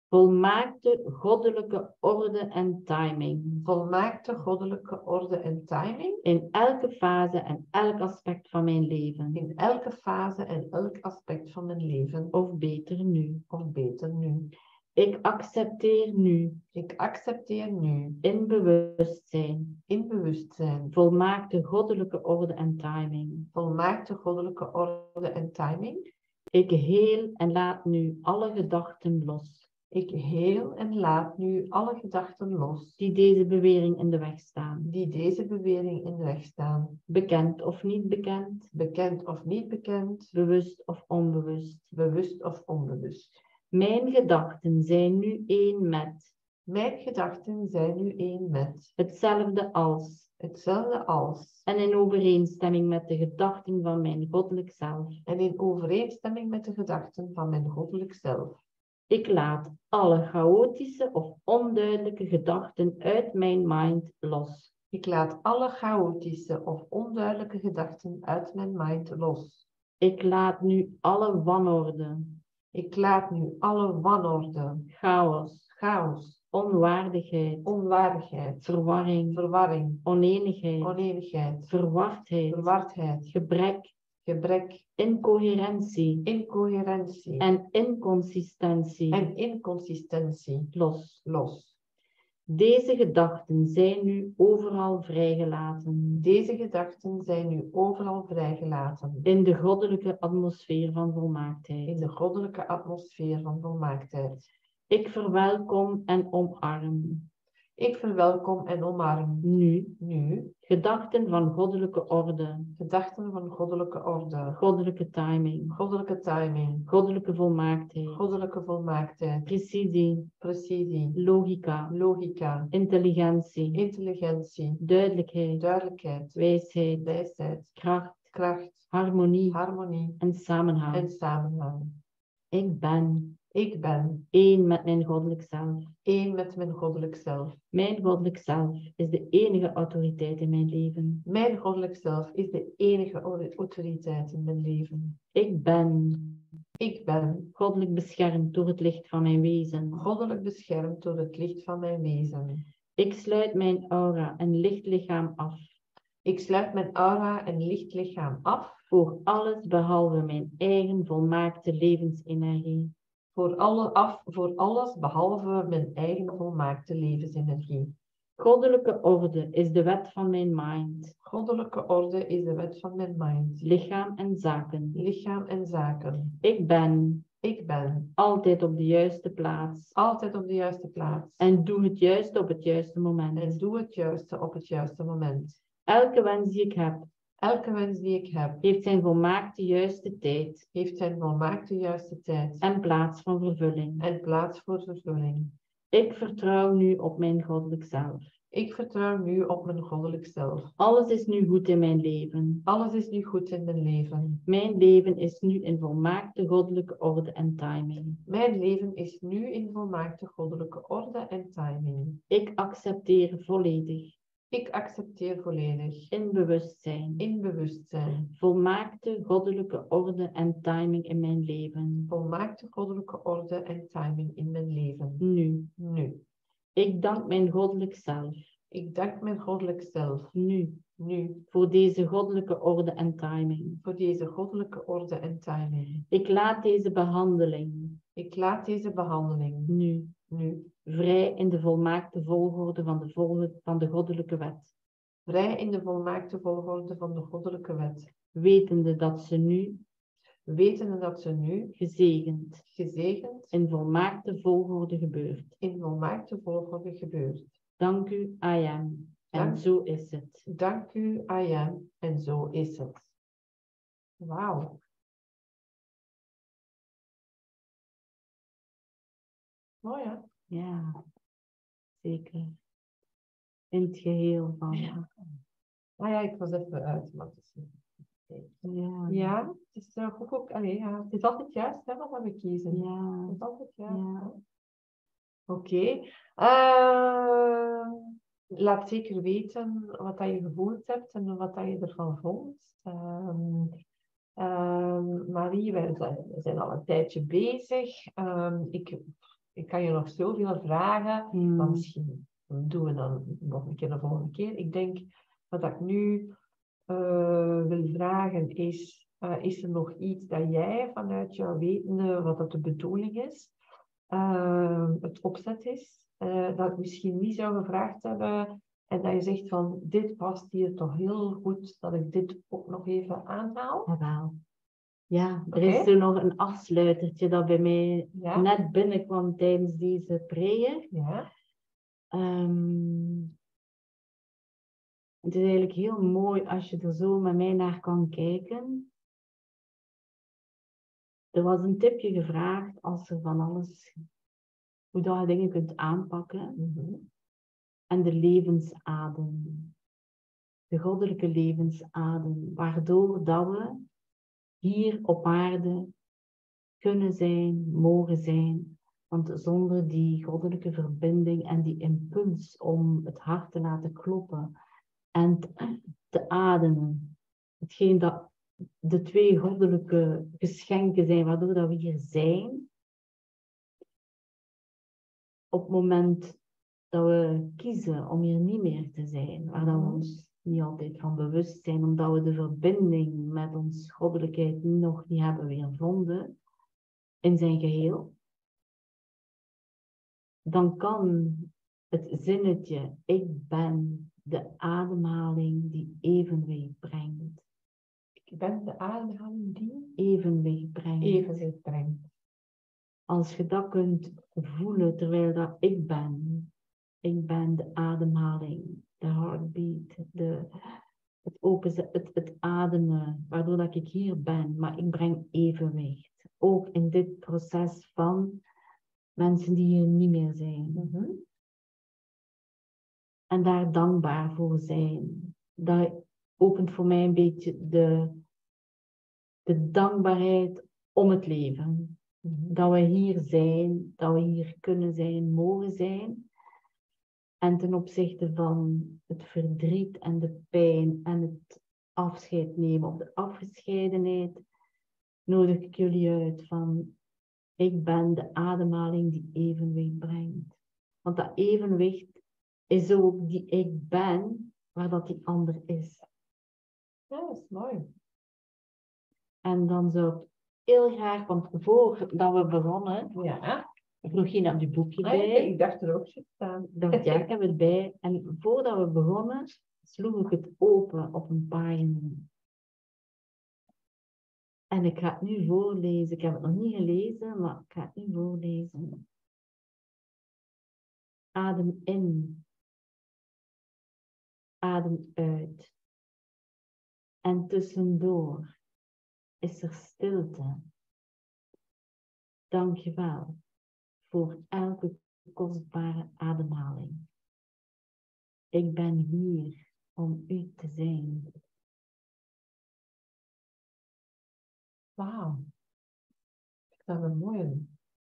Volmaakte goddelijke orde en timing volmaakte goddelijke orde en timing in elke fase en elk aspect van mijn leven. in elke fase en elk aspect van mijn leven, Of beter nu. of beter nu. Ik accepteer nu Ik accepteer nu in bewustzijn in bewustzijn volmaakte goddelijke orde en timing. volmaakte goddelijke orde en timing. Ik heel en laat nu alle gedachten los Ik heel en laat nu alle gedachten los die deze bewering in de weg staan. die deze bewering in de weg staan, Bekend of niet bekend, bekend of niet bekend, bewust of onbewust. bewust of onbewust. Mijn gedachten zijn nu één met Mijn gedachten zijn nu één met hetzelfde als hetzelfde als en in overeenstemming met de gedachten van mijn goddelijk zelf. en in overeenstemming met de gedachten van mijn goddelijk zelf. Ik laat alle chaotische of onduidelijke gedachten uit mijn mind los. Ik laat alle chaotische of onduidelijke gedachten uit mijn mind los. Ik laat nu alle wanorde, Ik laat nu alle wanorde, chaos, chaos, onwaardigheid, onwaardigheid, verwarring, verwarring, oneenigheid, oneenigheid, verwardheid, verwardheid, gebrek, gebrek, incoherentie incoherentie en inconsistentie en inconsistentie los. los. Deze gedachten zijn nu overal vrijgelaten Deze gedachten zijn nu overal vrijgelaten in de goddelijke atmosfeer van volmaaktheid. in de goddelijke atmosfeer van volmaaktheid. Ik verwelkom en omarm Ik verwelkom en omarm nu nu gedachten van goddelijke orde, gedachten van goddelijke orde, goddelijke timing, goddelijke timing, goddelijke volmaaktheid, goddelijke volmaaktheid, precisie, precisie, logica, logica, intelligentie, intelligentie, duidelijkheid, duidelijkheid, wijsheid, wijsheid, kracht, kracht, harmonie. Harmonie. En samenhang. en samenhang. Ik ben Ik ben één met mijn goddelijk zelf. één met mijn goddelijk zelf. Mijn goddelijk zelf is de enige autoriteit in mijn leven. Mijn goddelijk zelf is de enige au- autoriteit in mijn leven. Ik ben Ik ben goddelijk beschermd door het licht van mijn wezen. goddelijk beschermd door het licht van mijn wezen. Ik sluit mijn aura en lichtlichaam af Ik sluit mijn aura en lichtlichaam af voor alles behalve mijn eigen volmaakte levensenergie. Voor, alle, af voor alles behalve mijn eigen volmaakte levensenergie. Goddelijke orde is de wet van mijn mind, Goddelijke orde is de wet van mijn mind, lichaam en zaken. lichaam en zaken. Ik ben Ik ben altijd op de juiste plaats altijd op de juiste plaats en doe het juiste op het juiste moment. en doe het juiste op het juiste moment. Elke wens die ik heb, Elke wens die ik heb, heeft zijn volmaakte juiste tijd heeft zijn volmaakte juiste tijd en plaats van vervulling. en plaats voor vervulling. Ik vertrouw nu op mijn goddelijk zelf. Ik vertrouw nu op mijn goddelijk zelf. Alles is nu goed in mijn leven. Alles is nu goed in mijn leven. Mijn leven is nu in volmaakte goddelijke orde en timing. Mijn leven is nu in volmaakte goddelijke orde en timing. Ik accepteer volledig Ik accepteer volledig in bewustzijn in bewustzijn volmaakte goddelijke orde en timing in mijn leven. volmaakte goddelijke orde en timing in mijn leven. Nu. Nu. Ik dank mijn goddelijk zelf. Ik dank mijn goddelijk zelf Nu. nu Voor deze goddelijke orde en timing. voor deze goddelijke orde en timing. Ik laat deze behandeling Ik laat deze behandeling nu nu vrij in de volmaakte volgorde van de, van de goddelijke wet. vrij in de volmaakte volgorde van de goddelijke wet, Wetende dat ze nu wetende dat ze nu gezegend gezegend in volmaakte volgorde gebeurt. in volmaakte volgorde gebeurt. Dank u, I am. En Dank- zo is het. Dank u, I am, en zo is het. Wauw. Mooi hè? Ja, zeker. In het geheel van. Ja. Ah ja, ik was even uit, maar het is... Ja. Ja, het is uh, goed ook... Allee, ja, het is altijd juist hè, wat we kiezen. Ja. Het is altijd juist. Ja. Oké. Ehm, laat zeker weten wat dat je gevoeld hebt en wat dat je ervan vond. Ehm, ehm, Marie, wij zijn, we zijn al een tijdje bezig. Ehm, ik, ik kan je nog zoveel vragen. Hmm. Maar misschien doen we dan nog een keer de volgende keer. Ik denk wat ik nu eh, wil vragen is, eh, is er nog iets dat jij vanuit jouw wetende, wat dat de bedoeling is, eh, het opzet is, dat ik misschien niet zou gevraagd hebben en dat je zegt van dit past hier toch heel goed, dat ik dit ook nog even aanhaal? Jawel. Ja, er is zo nog een afsluitertje dat bij mij Ja? net binnenkwam tijdens deze prayer. Ja? Ehm, het is eigenlijk heel mooi als je er zo met mij naar kan kijken. Er was een tipje gevraagd als er van alles, hoe dat je dingen kunt aanpakken. Mhm. En de levensadem, de goddelijke levensadem, waardoor dat we hier op aarde kunnen zijn, mogen zijn. Want zonder die goddelijke verbinding en die impuls om het hart te laten kloppen en te, ademen, hetgeen dat de twee goddelijke geschenken zijn, waardoor dat we hier zijn, op het moment dat we kiezen om hier niet meer te zijn, waar dat we Mhm. ons niet altijd van bewust zijn, omdat we de verbinding met ons goddelijkheid nog niet hebben weervonden in zijn geheel, dan kan het zinnetje ik ben de ademhaling die evenwicht brengt, Ik ben de ademhaling die evenwicht brengt. evenwicht brengt. Als je dat kunt voelen terwijl dat ik ben, Ik ben de ademhaling, de heartbeat, de, het, open, het, het ademen, waardoor dat ik hier ben, maar ik breng evenwicht. Ook in dit proces van mensen die hier niet meer zijn. Mhm. En daar dankbaar voor zijn. Dat opent voor mij een beetje de, de dankbaarheid om het leven. Mhm. Dat we hier zijn, dat we hier kunnen zijn, mogen zijn. En ten opzichte van het verdriet en de pijn en het afscheid nemen of de afgescheidenheid, nodig ik jullie uit van ik ben de ademhaling die evenwicht brengt. Want dat evenwicht is ook die ik ben, waar dat die ander is. Ja, dat is mooi. En dan zou ik heel graag, want voordat we begonnen, Ja. Vroeg je naar die boekje Ah, bij. ik dacht er ook zo staan. Ik dacht, ja, ik heb het bij. En voordat we begonnen, sloeg ik het open op een pagina. En ik ga het nu voorlezen. Ik heb het nog niet gelezen, maar ik ga het nu voorlezen. Adem in. Adem uit. En tussendoor is er stilte. Dank je wel voor elke kostbare ademhaling. Ik ben hier om u te zijn. Wauw. Ik dat een mooie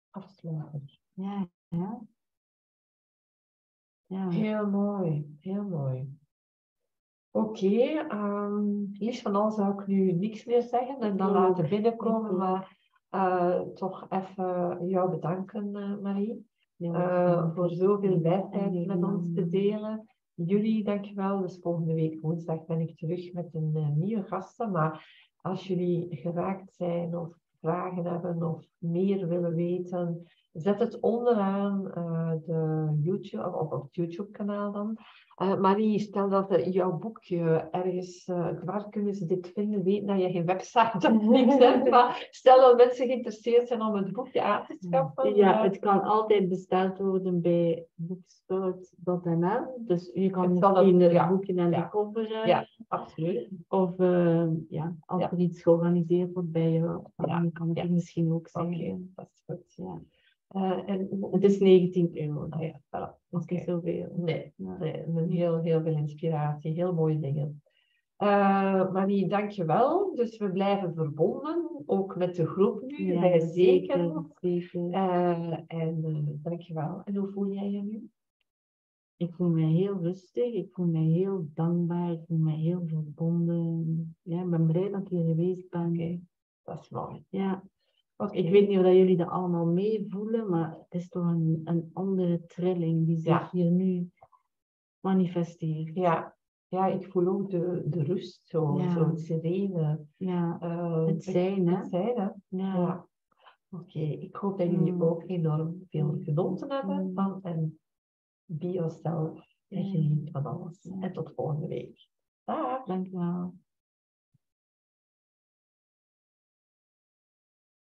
afsluiter. Ja, ja. Ja, Heel mooi, heel mooi. Oké, ehm, liefst van al zou ik nu niks meer zeggen en dan laten binnenkomen, maar eh, toch even jou bedanken, eh, Marie, ja, eh, voor zoveel wijsheid met ons te delen. Jullie, dankjewel. Dus volgende week woensdag ben ik terug met een nieuwe gasten. Maar als jullie geraakt zijn of vragen hebben of meer willen weten, zet het onderaan eh, de YouTube, of op het YouTube-kanaal dan. Eh, Marie, stel dat eh, jouw boekje ergens, waar kunnen ze dit vinden? Weet dat je geen website of niks hebt, maar stel dat mensen geïnteresseerd zijn om het boekje aan te schaffen. Ja, het kan altijd besteld worden bij boeksport.nl. Dus je kan misschien ja, boeken en ja. de cover Ja. absoluut. Of ja, als Ja. er iets georganiseerd wordt bij je, dan kan het misschien ook Oké, zijn. dat is goed. Ja. Eh, en, Het is 19 euro. Ah ja, voilà. Dat is niet zoveel. Nee, heel, heel veel inspiratie, heel mooie dingen. Eh Marie, dankjewel. Dus we blijven verbonden, ook met de groep nu, Ja, zeker. zeker. zeker. Eh, en dankjewel. En hoe voel jij je nu? Ik voel me heel rustig, ik voel me heel dankbaar, ik voel me heel verbonden. Ja, ik ben blij dat ik hier geweest ben. Dat is mooi. Ja, Ik weet niet of dat jullie dat allemaal meevoelen, maar het is toch een, een andere trilling die zich Ja. hier nu manifesteert. Ja, ja, ik voel ook de, de rust, zo, Ja. zo het serene. Ja, eh, het zijn, hè? Het zijn, hè? Ja. Oké, ik hoop dat jullie Mm. ook enorm veel genoten hebben Mm. van en be yourself en geniet van alles. En tot volgende week. Dag! Dank je wel.